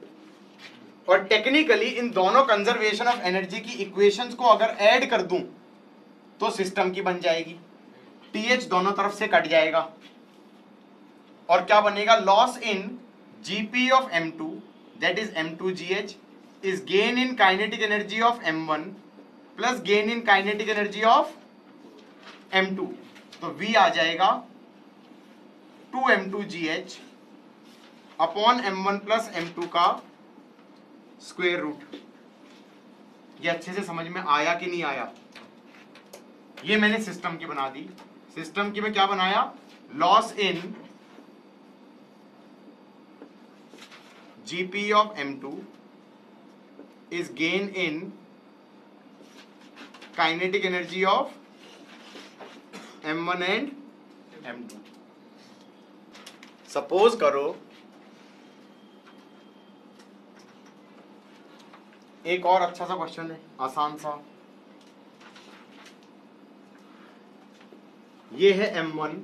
और टेक्निकली इन दोनों कंजर्वेशन ऑफ़ एनर्जी की इक्वेशंस को अगर ऐड कर दूँ तो सिस्टम की बन जाएगी। टी एच दोनों तरफ़ से कट जाएगा। और क्या बनेगा? Loss in GP of M two that is M two G H is gain in kinetic energy of M one plus gain in kinetic energy of M two तो we आ जाएगा two M two G H upon M one plus M two का square root. ये अच्छे से समझ में आया कि नहीं आया? ये मैंने सिस्टम की बना दी। सिस्टम की मैं क्या बनाया? Loss in GP of M two is gain in kinetic energy of M one and M two suppose करो एक और अच्छा सा क्वेश्चन है, आसान सा। ये है M1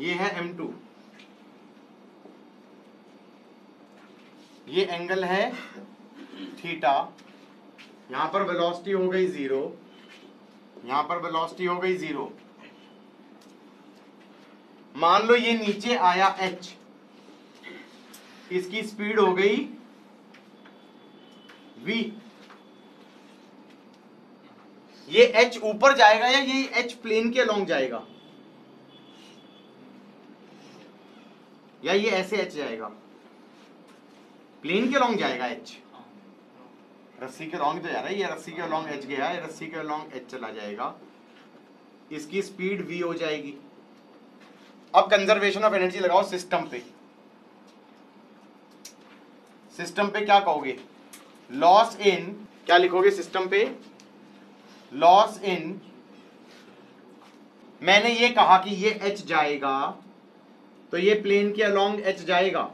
ये है M2 ये एंगल है थीटा यहाँ पर वेलोसिटी हो गई ज़ीरो यहाँ पर वेलोसिटी हो गई ज़ीरो मान लो ये नीचे आया h. इसकी स्पीड हो गई v. ये h ऊपर जाएगा या ये h प्लेन के अलोंग जाएगा? या ये ऐसे h जाएगा? प्लेन के लॉन्ग जाएगा एच रस्सी के लॉन्ग तो जा रहा है, ये रस्सी के लॉन्ग एच गया है, रस्सी के लॉन्ग एच चला जाएगा। इसकी स्पीड वी हो जाएगी। अब कंजर्वेशन ऑफ़ एनर्जी लगाओ सिस्टम पे। सिस्टम पे क्या कहोगे? लॉस इन क्या लिखोगे सिस्टम पे? लॉस इन मैंने ये कहा कि ये एच जाएगा तो ये प्लेन के अलोंग एच जाएगा।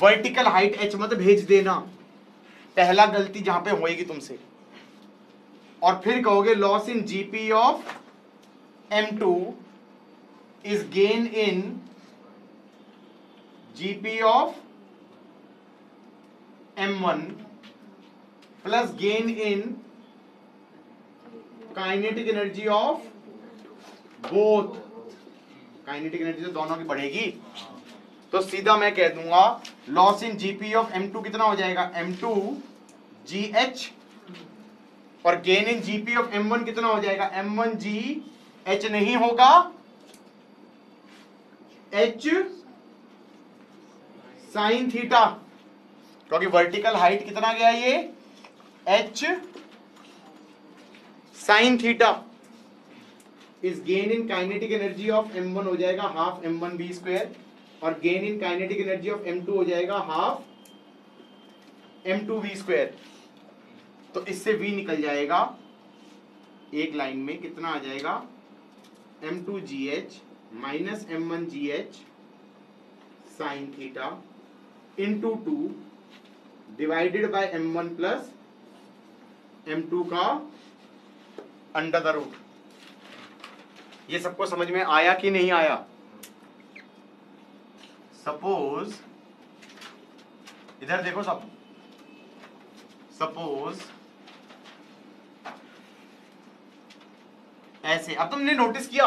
वर्टिकल हाइट एच मत भेज देना। पहला गलती जहाँ पे होएगी तुमसे। और फिर कहोगे loss in GP of M two gain in GP of M one plus gain in kinetic energy of both kinetic energy तो दोनों की बढ़ेगी। तो सीधा मैं कह दूँगा loss in GP of M two कितना हो जाएगा? एम टू जी एच और gain in GP of M one कितना हो जाएगा? एम वन जी एच नहीं होगा। एच साइन थीटा क्योंकि वर्टिकल हाइट कितना गया ये? एच साइन थीटा इस gain in kinetic energy of M one हो जाएगा half M one B square और gain in kinetic energy of M two हो जाएगा half M two V square तो इससे v निकल जाएगा, एक लाइन में कितना आ जाएगा? M two G H minus M one G H sine theta into two divided by M one plus M two का अंडर द रूट ये सबको समझ में आया कि नहीं आया? सपोज़ इधर देखो सब। सपोज़ ऐसे। अब तुमने नोटिस किया?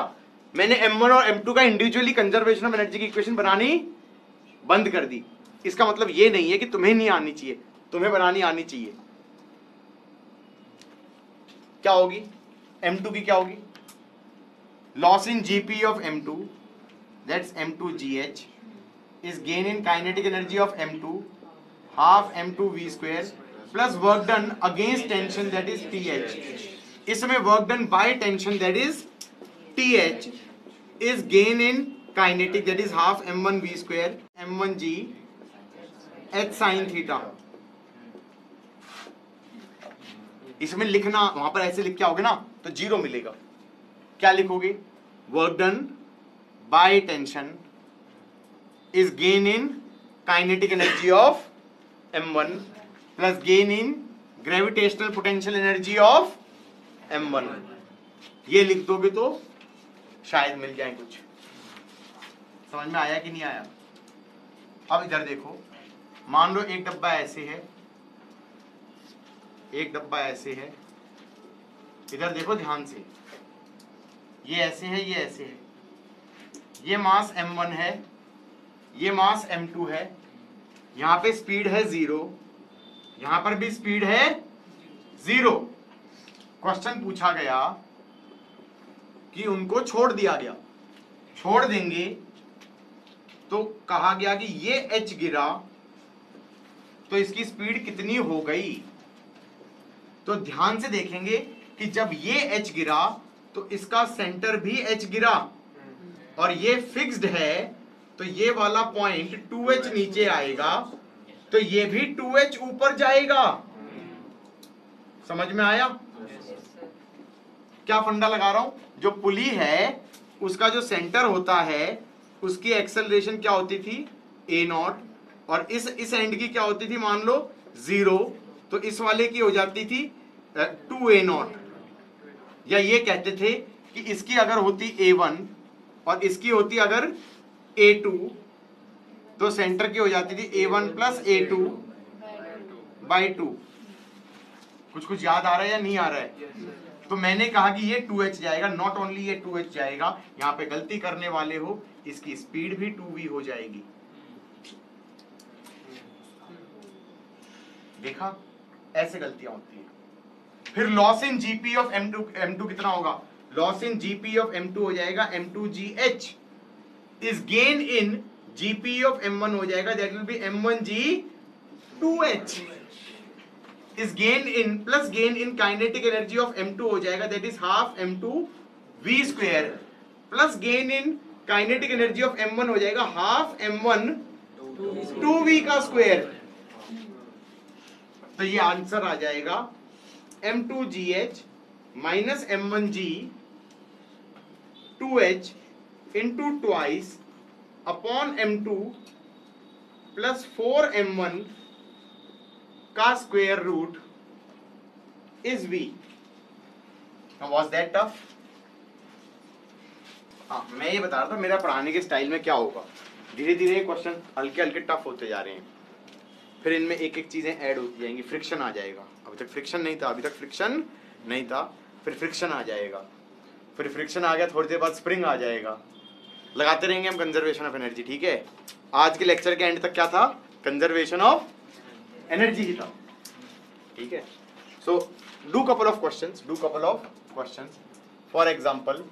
मैंने एम वन और एम टू का इंडिविजुअली कंजर्वेशन ऑफ़ एनर्जी की इक्वेशन बनानी बंद कर दी। इसका मतलब ये नहीं है कि तुम्हें नहीं आनी चाहिए, तुम्हें बनानी आनी चाहिए। क्या होगी? M2 की क्या होगी? Loss in GP of M2 two that's M two G H is gain in kinetic energy of M2 two half M two V square plus work done against tension that is T H इसमें work done by tension that is T H is gain in kinetic, that is half m1v square m1g h sin theta. इसमें लिखना, वहाँ पर ऐसे लिख के आओगे ना तो ज़ीरो मिलेगा। क्या लिखोगे? Work done by tension is gain in kinetic energy of m1 plus gain in gravitational potential energy of m1 ये लिख दोगे तो शायद मिल जाए कुछ। समझ में आया कि नहीं आया? अब इधर देखो। मान लो एक डब्बा ऐसे है। एक डब्बा ऐसे है। इधर देखो ध्यान से। ये ऐसे है, ये ऐसे है। ये मास m1 है। ये मास m2 है। यहाँ पे स्पीड है ज़ीरो। यहाँ पर भी स्पीड है ज़ीरो। क्वेश्चन पूछा गया कि उनको छोड़ दिया गया। छोड़ देंगे तो कहा गया कि ये एच गिरा तो इसकी स्पीड कितनी हो गई? तो ध्यान से देखेंगे कि जब ये एच गिरा तो इसका सेंटर भी एच गिरा। और ये फिक्स्ड है तो ये वाला पॉइंट टू एच नीचे आएगा तो ये भी टू एच ऊपर जाएगा। समझ में आया? क्या फंडा लगा रहा हूँ? जो पुली है उसका जो सेंटर होता है उसकी एक्सेलरेशन क्या होती थी? ए नॉट और इस इस एंड की क्या होती थी? मान लो ज़ीरो तो इस वाले की हो जाती थी टू ए नॉट या ये कहते थे कि इसकी अगर होती ए वन और इसकी होती अगर ए टू तो सेंटर की हो जाती थी A one plus A two by two कुछ कुछ याद आ रहा है या नहीं आ रहा है? तो मैंने कहा कि ये टू एच जाएगा नॉट ओनली ये टू एच जाएगा, यहाँ पे गलती करने वाले हो, इसकी स्पीड भी टू वी हो जाएगी। देखा? ऐसे गलतियाँ होती है। फिर loss in GP of M two M two कितना होगा? Loss in GP of M two हो जाएगा M two G H is gain in GP of M one हो जाएगा that will be M one G two H is gain in plus gain in kinetic energy of M two हो जाएगा that is half M two V square plus gain in kinetic energy of M one हो जाएगा half M one two V का square तो ये answer आ जाएगा M two G H minus M one G two H into twice upon M two plus four M one का square root is V was that tough मैं ये बता रहा था, मेरा पढ़ाने के स्टाइल में क्या होगा? धीरे धीरे क्वेश्चन हल्के हल्के टफ होते जा रहे हैं। फिर इनमें एक एक चीज़ें ऐड होती जाएँगी फ्रिक्शन आ जाएगा। अभी तक फ्रिक्शन नहीं था, अभी तक फ्रिक्शन नहीं था, फिर फ्रिक्शन आ जाएगा। फिर फ्रिक्शन आ गया, थोड़ी देर बाद स्प्रिंग आ जाएगा। लगाते रहेंगे हम कंजर्वेशन ऑफ़ एनर्जी ठीक है? आज के लेक्चर के एंड तक क्या था? कंजर्वेशन ऑफ़ एनर्जी ही था ठीक है? So do couple of question do couple of question for example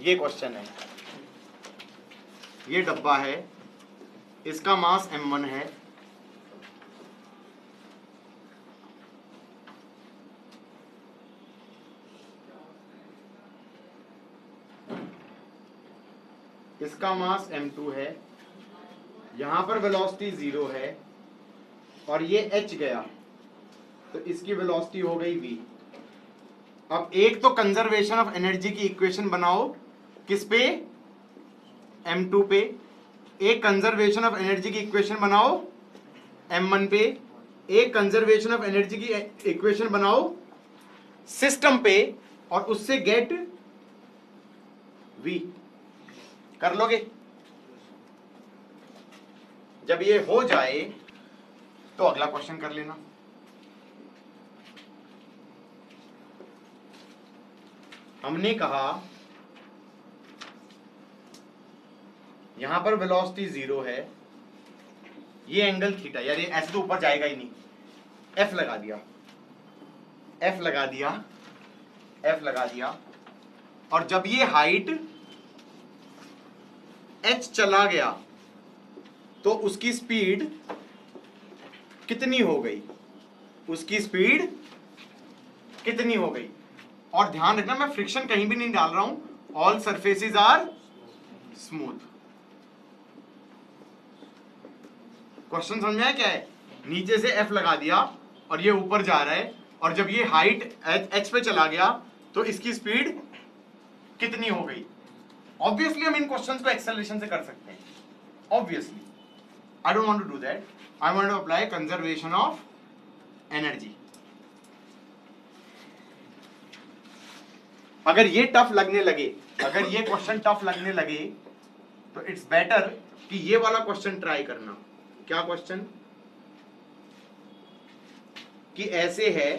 ये क्वेश्चन है। ये डब्बा है। इसका मास m1 है। इसका मास m2 है। यहाँ पर वेलोसिटी ज़ीरो है, और ये एच गया तो इसकी वेलोसिटी हो गई वी अब एक तो कंजर्वेशन ऑफ़ एनर्जी की इक्वेशन बनाओ, किस पे? M2 पे. एक कंजर्वेशन ऑफ़ एनर्जी की इक्वेशन बनाओ m1 पे. एक कंजर्वेशन ऑफ़ एनर्जी की इक्वेशन बनाओ सिस्टम पे, और उससे गेट v. कर लोगे? जब ये हो जाए तो अगला क्वेश्चन कर लेना। हमने कहा, यहाँ पर वेलोसिटी ज़ीरो है। ये एंगल थीटा यार ये ऐसे तो ऊपर जाएगा ही नहीं। एफ़ लगा दिया। एफ़ लगा दिया। एफ़ लगा दिया। और जब ये हाइट एच चला गया तो उसकी स्पीड कितनी हो गई? उसकी स्पीड कितनी हो गई? और ध्यान रखना, मैं फ्रिक्शन कहीं भी नहीं डाल रहा हूँ। All surfaces are smooth question समझ में क्या है? नीचे से एफ़ लगा दिया और ये ऊपर जा रहा है। और जब ये हाइट एच पे चला गया तो इसकी स्पीड कितनी हो गई? ऑब्वियसली हम इन क्वेश्चन को एक्सेलरेशन से कर सकते हैं। Obviously I don't want to do that I want to apply conservation of energy अगर ये टफ लगने लगे, अगर ये क्वेश्चन टफ लगने लगे तो इट्स बेटर कि ये वाला क्वेश्चन ट्राई करना। क्या क्वेश्चन कि ऐसे है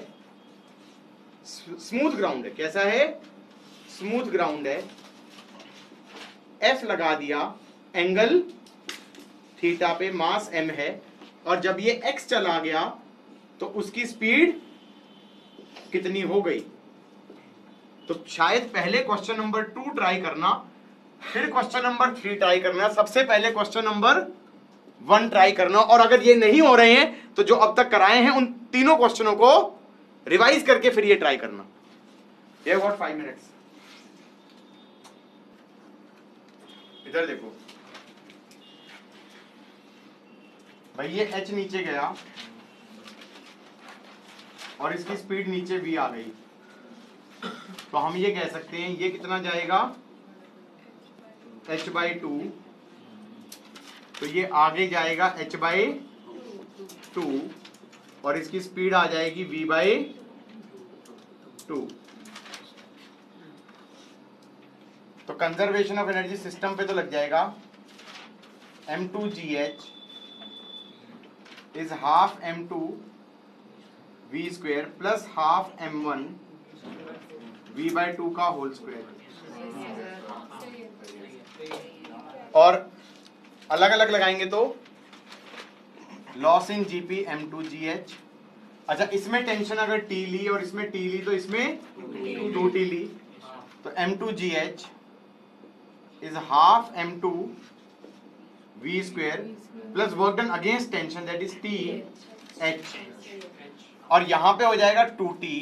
स्मूथ ग्राउंड है। कैसा है? स्मूथ ग्राउंड है। एफ़ लगा दिया एंगल थीटा पे मास एम है, और जब ये एक्स चला गया तो उसकी स्पीड कितनी हो गई? तो शायद पहले क्वेश्चन नंबर टू ट्राई करना, फिर क्वेश्चन नंबर थ्री ट्राई करना, सबसे पहले क्वेश्चन नंबर वन ट्राई करना, और अगर ये नहीं हो रहे हैं तो जो अब तक कराए हैं, उन तीनों क्वेश्चनों को रिवाइज करके फिर ये ट्राई करना। ये व्हाट फाइव मिनट्स इधर देखो। भाई, ये एच नीचे गया। और इसकी स्पीड नीचे भी आ गई। तो हम ये कह सकते हैं, ये कितना जाएगा? एच बाई टू तो ये आगे जाएगा एच बाई टू और इसकी स्पीड आ जाएगी v बाई टू तो कंजर्वेशन ऑफ़ एनर्जी सिस्टम पे तो लग जाएगा। M two G H half M two V square plus half M one V by two का होल स्क्वेयर और अलग अलग लगाएँगे तो loss in GP M two G H अच्छा इसमें टेंशन अगर टी ली और इसमें टी ली तो इसमें टू टी ली। तो M two G H is half M two V square plus work done against tension that is T H और यहाँ पे हो जाएगा टू टी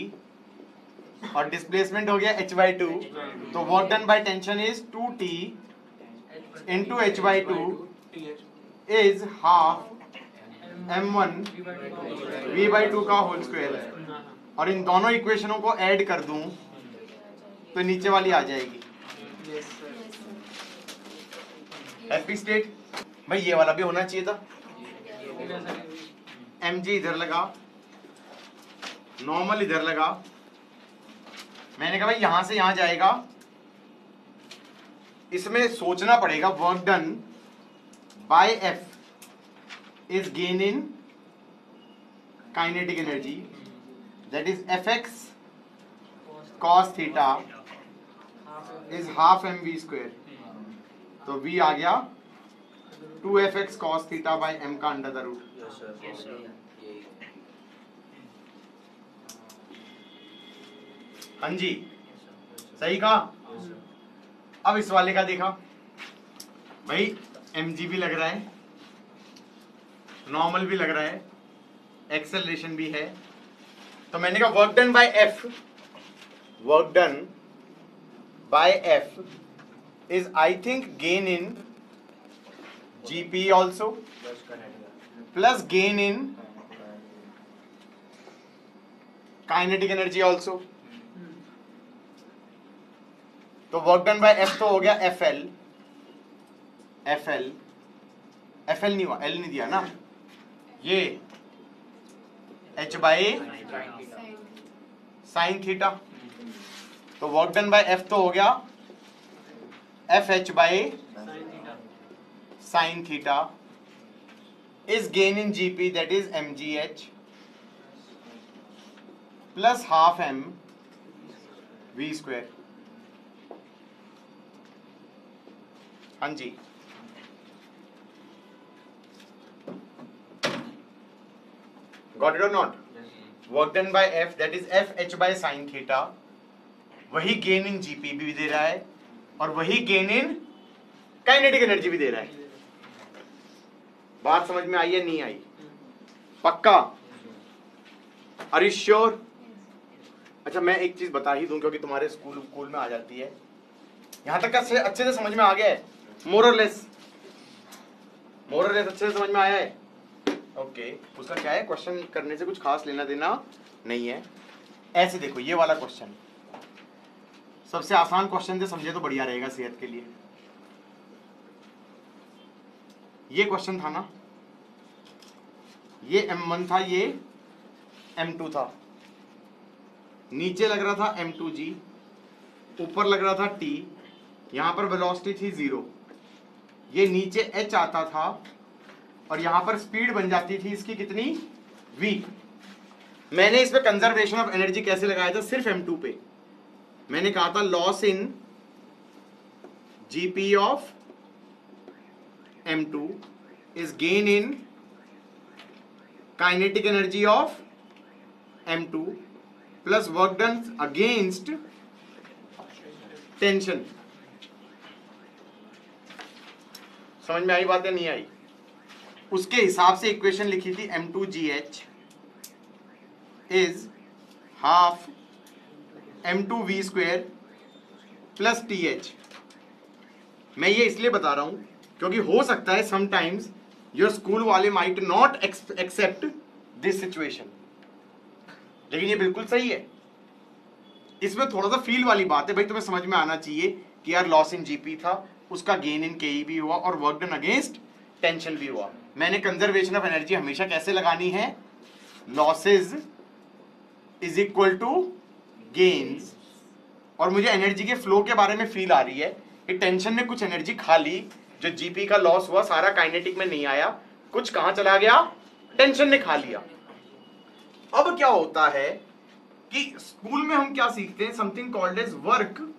और डिस्प्लेसमेंट हो गया एच बाई टू तो work done by tension is T into into by two is half M one V by two to का होल स्क्वायर और इन दोनों इक्वेशनों को ऐड कर दूँ तो नीचे वाली आ जाएगी। हैप्पी स्टेट भाई, ये वाला भी होना चाहिए था। एम जी इधर लगा नॉर्मल इधर लगा मैंने कहा, भाई, यहाँ से यहाँ जाएगा। इसमें सोचना पड़ेगा work done by F is gain in kinetic energy that is F X cos theta is half M V square तो वी आ गया। Two F X cos theta by M का अंडर द रूट हाँ जी। सही कहा? अब इस वाले का देखा। भाई एम भी लग रहा है। नॉर्मल भी लग रहा है। एक्सेलरेशन भी है। तो मैंने कहा work done by F work done by F is I think gain in GP also plus gain in kinetic energy also तो वर्क डन बाय एफ़ तो हो गया एल एफ़ एल नहीं हुआ एल नहीं दिया ना? ये एच बाई साइन थीटा तो वर्क डन बाय एफ़ तो हो गया F H by sine theta is gain in GP that is M G H plus half M V square हाँ जी got it or not? Work done by f that is f h by sine theta. वही gain in GP भी दे रहा है और वही gain in kinetic energy भी दे रहा है। बात समझ में आई या नहीं आई? पक्का? अरे श्योर अच्छा मैं एक चीज़ बता ही दूँ, क्योंकि तुम्हारे स्कूल स्कूल में आ जाती है। यहाँ तक का अच्छे से समझ में आ गया है? मोरलेस मोरलेस अच्छे से समझ में आया है? ओके उसका क्या है? क्वेश्चन करने से कुछ खास लेना देना नहीं है। ऐसे देखो, ये वाला क्वेश्चन सबसे आसान क्वेश्चन से समझे तो बढ़िया रहेगा सेहत के लिए। ये क्वेश्चन था ना? ये M1 था, ये M2 था। नीचे लग रहा था M2G ऊपर लग रहा था T, यहाँ पर वेलोसिटी थी ज़ीरो ये नीचे H आता था और यहाँ पर स्पीड बन जाती थी इसकी कितनी? V मैंने इस पे कंजर्वेशन ऑफ़ एनर्जी कैसे लगाया था? सिर्फ़ M2 पे। मैंने कहा था loss in GP of M2 is gain in kinetic energy of M2 plus work done against tension समझ में आई बात या नहीं आई उसके हिसाब से इक्वेशन लिखी थी M2GH is half M2V square plus TH मैं ये इसलिए बता रहा हूँ क्योंकि हो सकता है समटाइम्स योर स्कूल वाले might not accept this situation लेकिन ये बिल्कुल सही है। इसमें थोड़ा सा फील वाली बात है। भाई, तुम्हें समझ में आना चाहिए कि यार लॉस इन जीपी था, उसका गेन इन के भी हुआ और वर्क डन अगेंस्ट टेंशन भी हुआ। मैंने कंजर्वेशन ऑफ़ एनर्जी हमेशा कैसे लगानी है? Losses is equal to gains और मुझे एनर्जी के फ्लो के बारे में फील आ रही है कि टेंशन ने कुछ एनर्जी खा ली जो जीपी का लॉस हुआ, सारा काइनेटिक में नहीं आया। कुछ कहाँ चला गया? टेंशन ने खा लिया। अब क्या होता है कि स्कूल में हम क्या सीखते हैं? Something called as work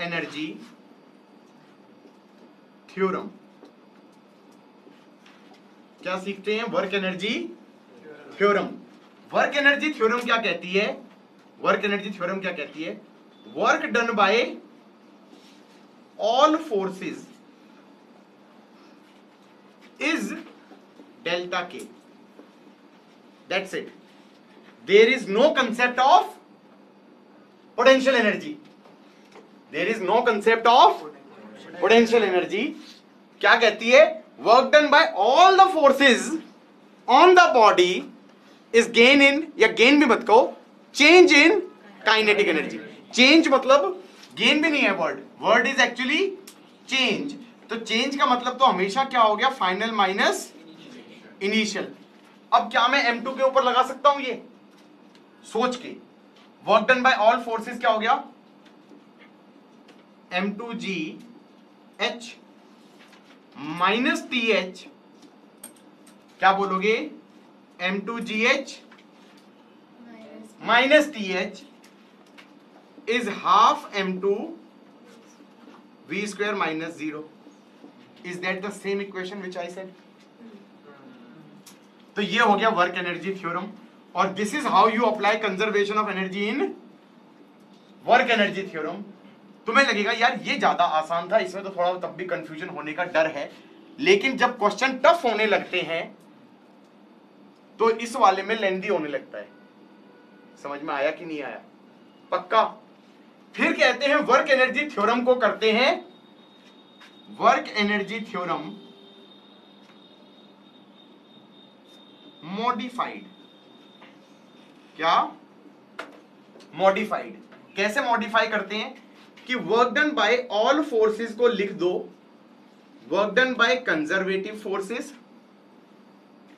energy theorem क्या सीखते हैं? Work energy theorem work energy theorem क्या कहती है? वर्क एनर्जी थ्योरम क्या कहती है? Work done by all forces is delta k that's it there is no concept of potential energy there is no concept of potential energy क्या कहती है work done by all the forces on the body is gain in या gain भी मत कहो change in kinetic energy change मतलब gain भी नहीं है word word is actually change तो चेंज का मतलब तो हमेशा क्या हो गया? फाइनल माइनस इनिशियल अब क्या मैं एम टू के ऊपर लगा सकता हूँ ये? सोच के. Work done by all forces क्या हो गया? M two G H minus T H क्या बोलोगे? M two G H minus T H is half m2 v square minus 0 is that the same equation which i said? तो ये हो गया work energy theorem और this is how you apply conservation of energy in work energy theorem तुम्हें लगेगा, यार, ये ज़्यादा आसान था, इसमें तो थोड़ा तब भी कंफ्यूजन होने का डर है. लेकिन जब क्वेश्चन टफ होने लगते हैं तो इस वाले में लेंदी होने लगता है। समझ में आया कि नहीं आया? पक्का? फिर कहते हैं वर्क एनर्जी थ्योरम को करते हैं। वर्क एनर्जी थ्योरम मॉडिफाइड क्या? मॉडिफाइड कैसे मॉडिफाई करते हैं? कि work done by all forces को लिख दो। Work done by conservative forces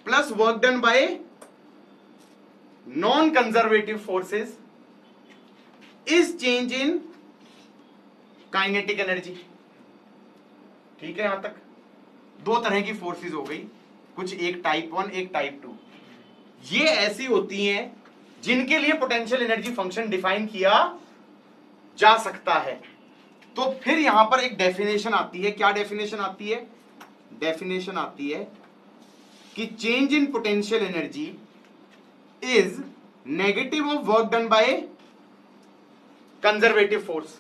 plus work done by non conservative forces is change in kinetic energy. ठीक है, यहाँ तक? दो तरह की फोर्सेस हो गई, कुछ एक टाइप वन, एक टाइप टू। ये ऐसी होती हैं जिनके लिए पोटेंशियल एनर्जी फ़ंक्शन डिफाइन किया जा सकता है। तो फिर यहाँ पर एक डेफिनेशन आती है। क्या डेफिनेशन आती है? डेफिनेशन आती है कि change in potential energy is negative of work done by conservative force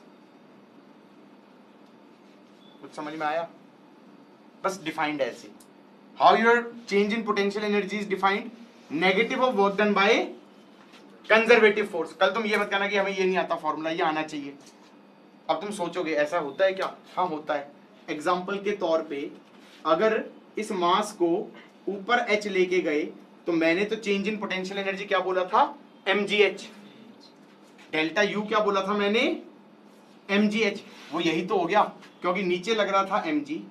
कुछ समझ में आया? बस डिफाइंड ऐसे। How your change in potential energy is defined negative of work done by conservative force कल तुम ये मत कहना कि हमें ये नहीं आता फॉर्मूला ये आना चाहिए। अब तुम सोचोगे, ऐसा होता है क्या? हाँ होता है। एग्ज़ाम्पल के तौर पे, अगर इस मास को ऊपर एच लेके गए तो मैंने तो चेंज इन पोटेंशियल एनर्जी क्या बोला था? M G H delta U क्या बोला था मैंने? एम जी एच वो यही तो हो गया, क्योंकि नीचे लग रहा था एम जी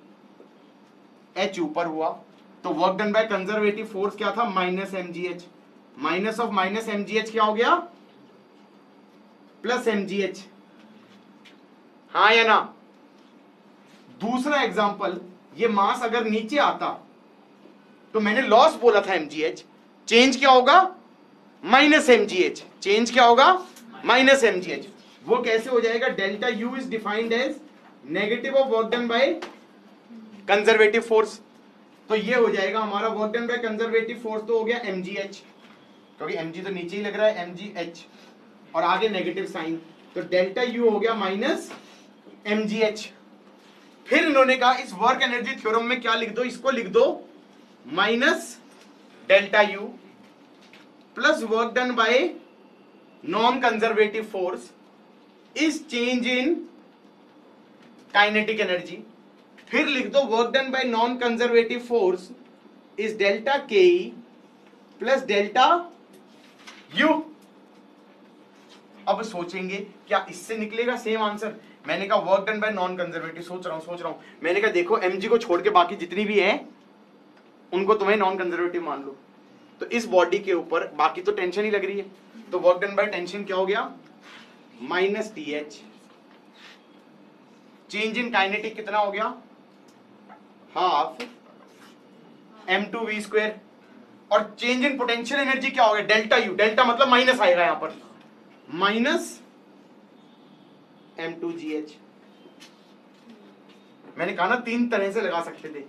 एच ऊपर हुआ। तो work done by conservative force क्या था? Minus M G H minus of minus M G H क्या हो गया? प्लस एम जी एच हाँ या ना? दूसरा एग्जांपल ये मास अगर नीचे आता तो मैंने लॉस बोला था एमजीएच चेंज क्या होगा? माइनस एमजीएच चेंज क्या होगा? माइनस एमजीएच वो कैसे हो जाएगा? Delta U is defined as negative of work done by conservative force तो ये हो जाएगा हमारा work done by conservative force तो हो गया एमजीएच क्योंकि एमजी तो नीचे ही लग रहा है एमजीएच और आगे नेगेटिव साइन तो डेल्टा यू हो गया माइनस एमजीएच फिर इन्होंने कहा, इस वर्क एनर्जी थ्योरम में क्या लिख दो? इसको लिख दो minus delta U plus work done by non conservative force is change in kinetic energy फिर लिख दो work done by non conservative force is delta K plus delta U अब सोचेंगे, क्या इससे निकलेगा? सेम आंसर मैंने कहा work done by non conservative सोच रहा हूँ, सोच रहा हूँ। मैंने कहा, देखो एमजी को छोड़ के बाकी जितनी भी है, उनको तुम्हें नॉन कंजर्वेटिव मान लो। तो इस बॉडी के ऊपर बाकी तो टेंशन ही लग रही है। तो वर्क डन बाय टेंशन क्या हो गया? Minus T H change in kinetic कितना हो गया? Half M two V square और चेंज इन पोटेंशियल एनर्जी क्या हो गया? डेल्टा यू डेल्टा मतलब माइनस आएगा यहाँ पर. Minus M two G H मैंने कहा ना, तीन तरह से लगा सकते थे।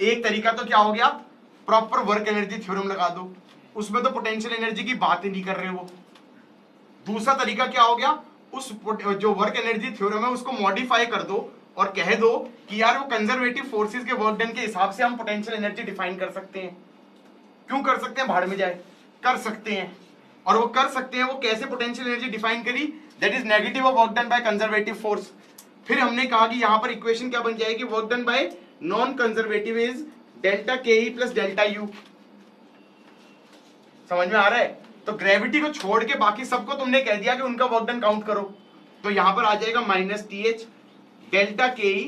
एक तरीका तो क्या हो गया? प्रॉपर वर्क एनर्जी थ्योरम लगा दो। उसमें तो पोटेंशियल एनर्जी की बात ही नहीं कर रहे वो। दूसरा तरीका क्या हो गया? उस जो वर्क एनर्जी थ्योरम है, उसको मॉडिफाई कर दो और कह दो कि यार वो कंजर्वेटिव फोर्सेस के वर्क डन के हिसाब से हम पोटेंशियल एनर्जी डिफाइन कर सकते हैं। क्यों कर सकते हैं? भाड़ में जाए। कर सकते हैं। और वो कर सकते हैं, वो कैसे पोटेंशियल एनर्जी डिफाइन करी? That is negative of work done by conservative force फिर हमने कहा कि यहाँ पर इक्वेशन क्या बन जाएगी? Work done by non conservative is delta K E plus delta U समझ में आ रहा है? तो ग्रेविटी को छोड़ के बाकी सबको तुमने कह दिया कि उनका वर्क डन काउंट करो। तो यहाँ पर आ जाएगा minus T H delta K E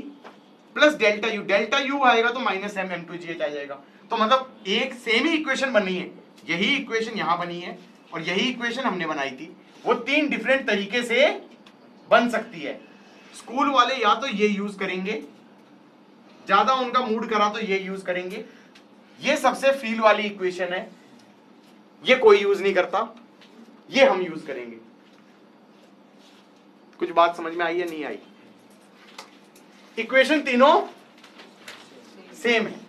plus delta U delta U आएगा तो minus M M two G H आ जाएगा। तो मतलब एक सेम ही इक्वेशन बनी है। यही इक्वेशन यहाँ बनी है और यही इक्वेशन हमने बनाई थी। वो तीन डिफरेंट तरीके से बन सकती है। स्कूल वाले या तो ये यूज़ करेंगे। ज़्यादा उनका मूड करा तो ये यूज़ करेंगे। ये सबसे फील वाली इक्वेशन है। ये कोई यूज़ नहीं करता, ये हम यूज़ करेंगे। कुछ बात समझ में आई या नहीं आई? इक्वेशन तीनों सेम है।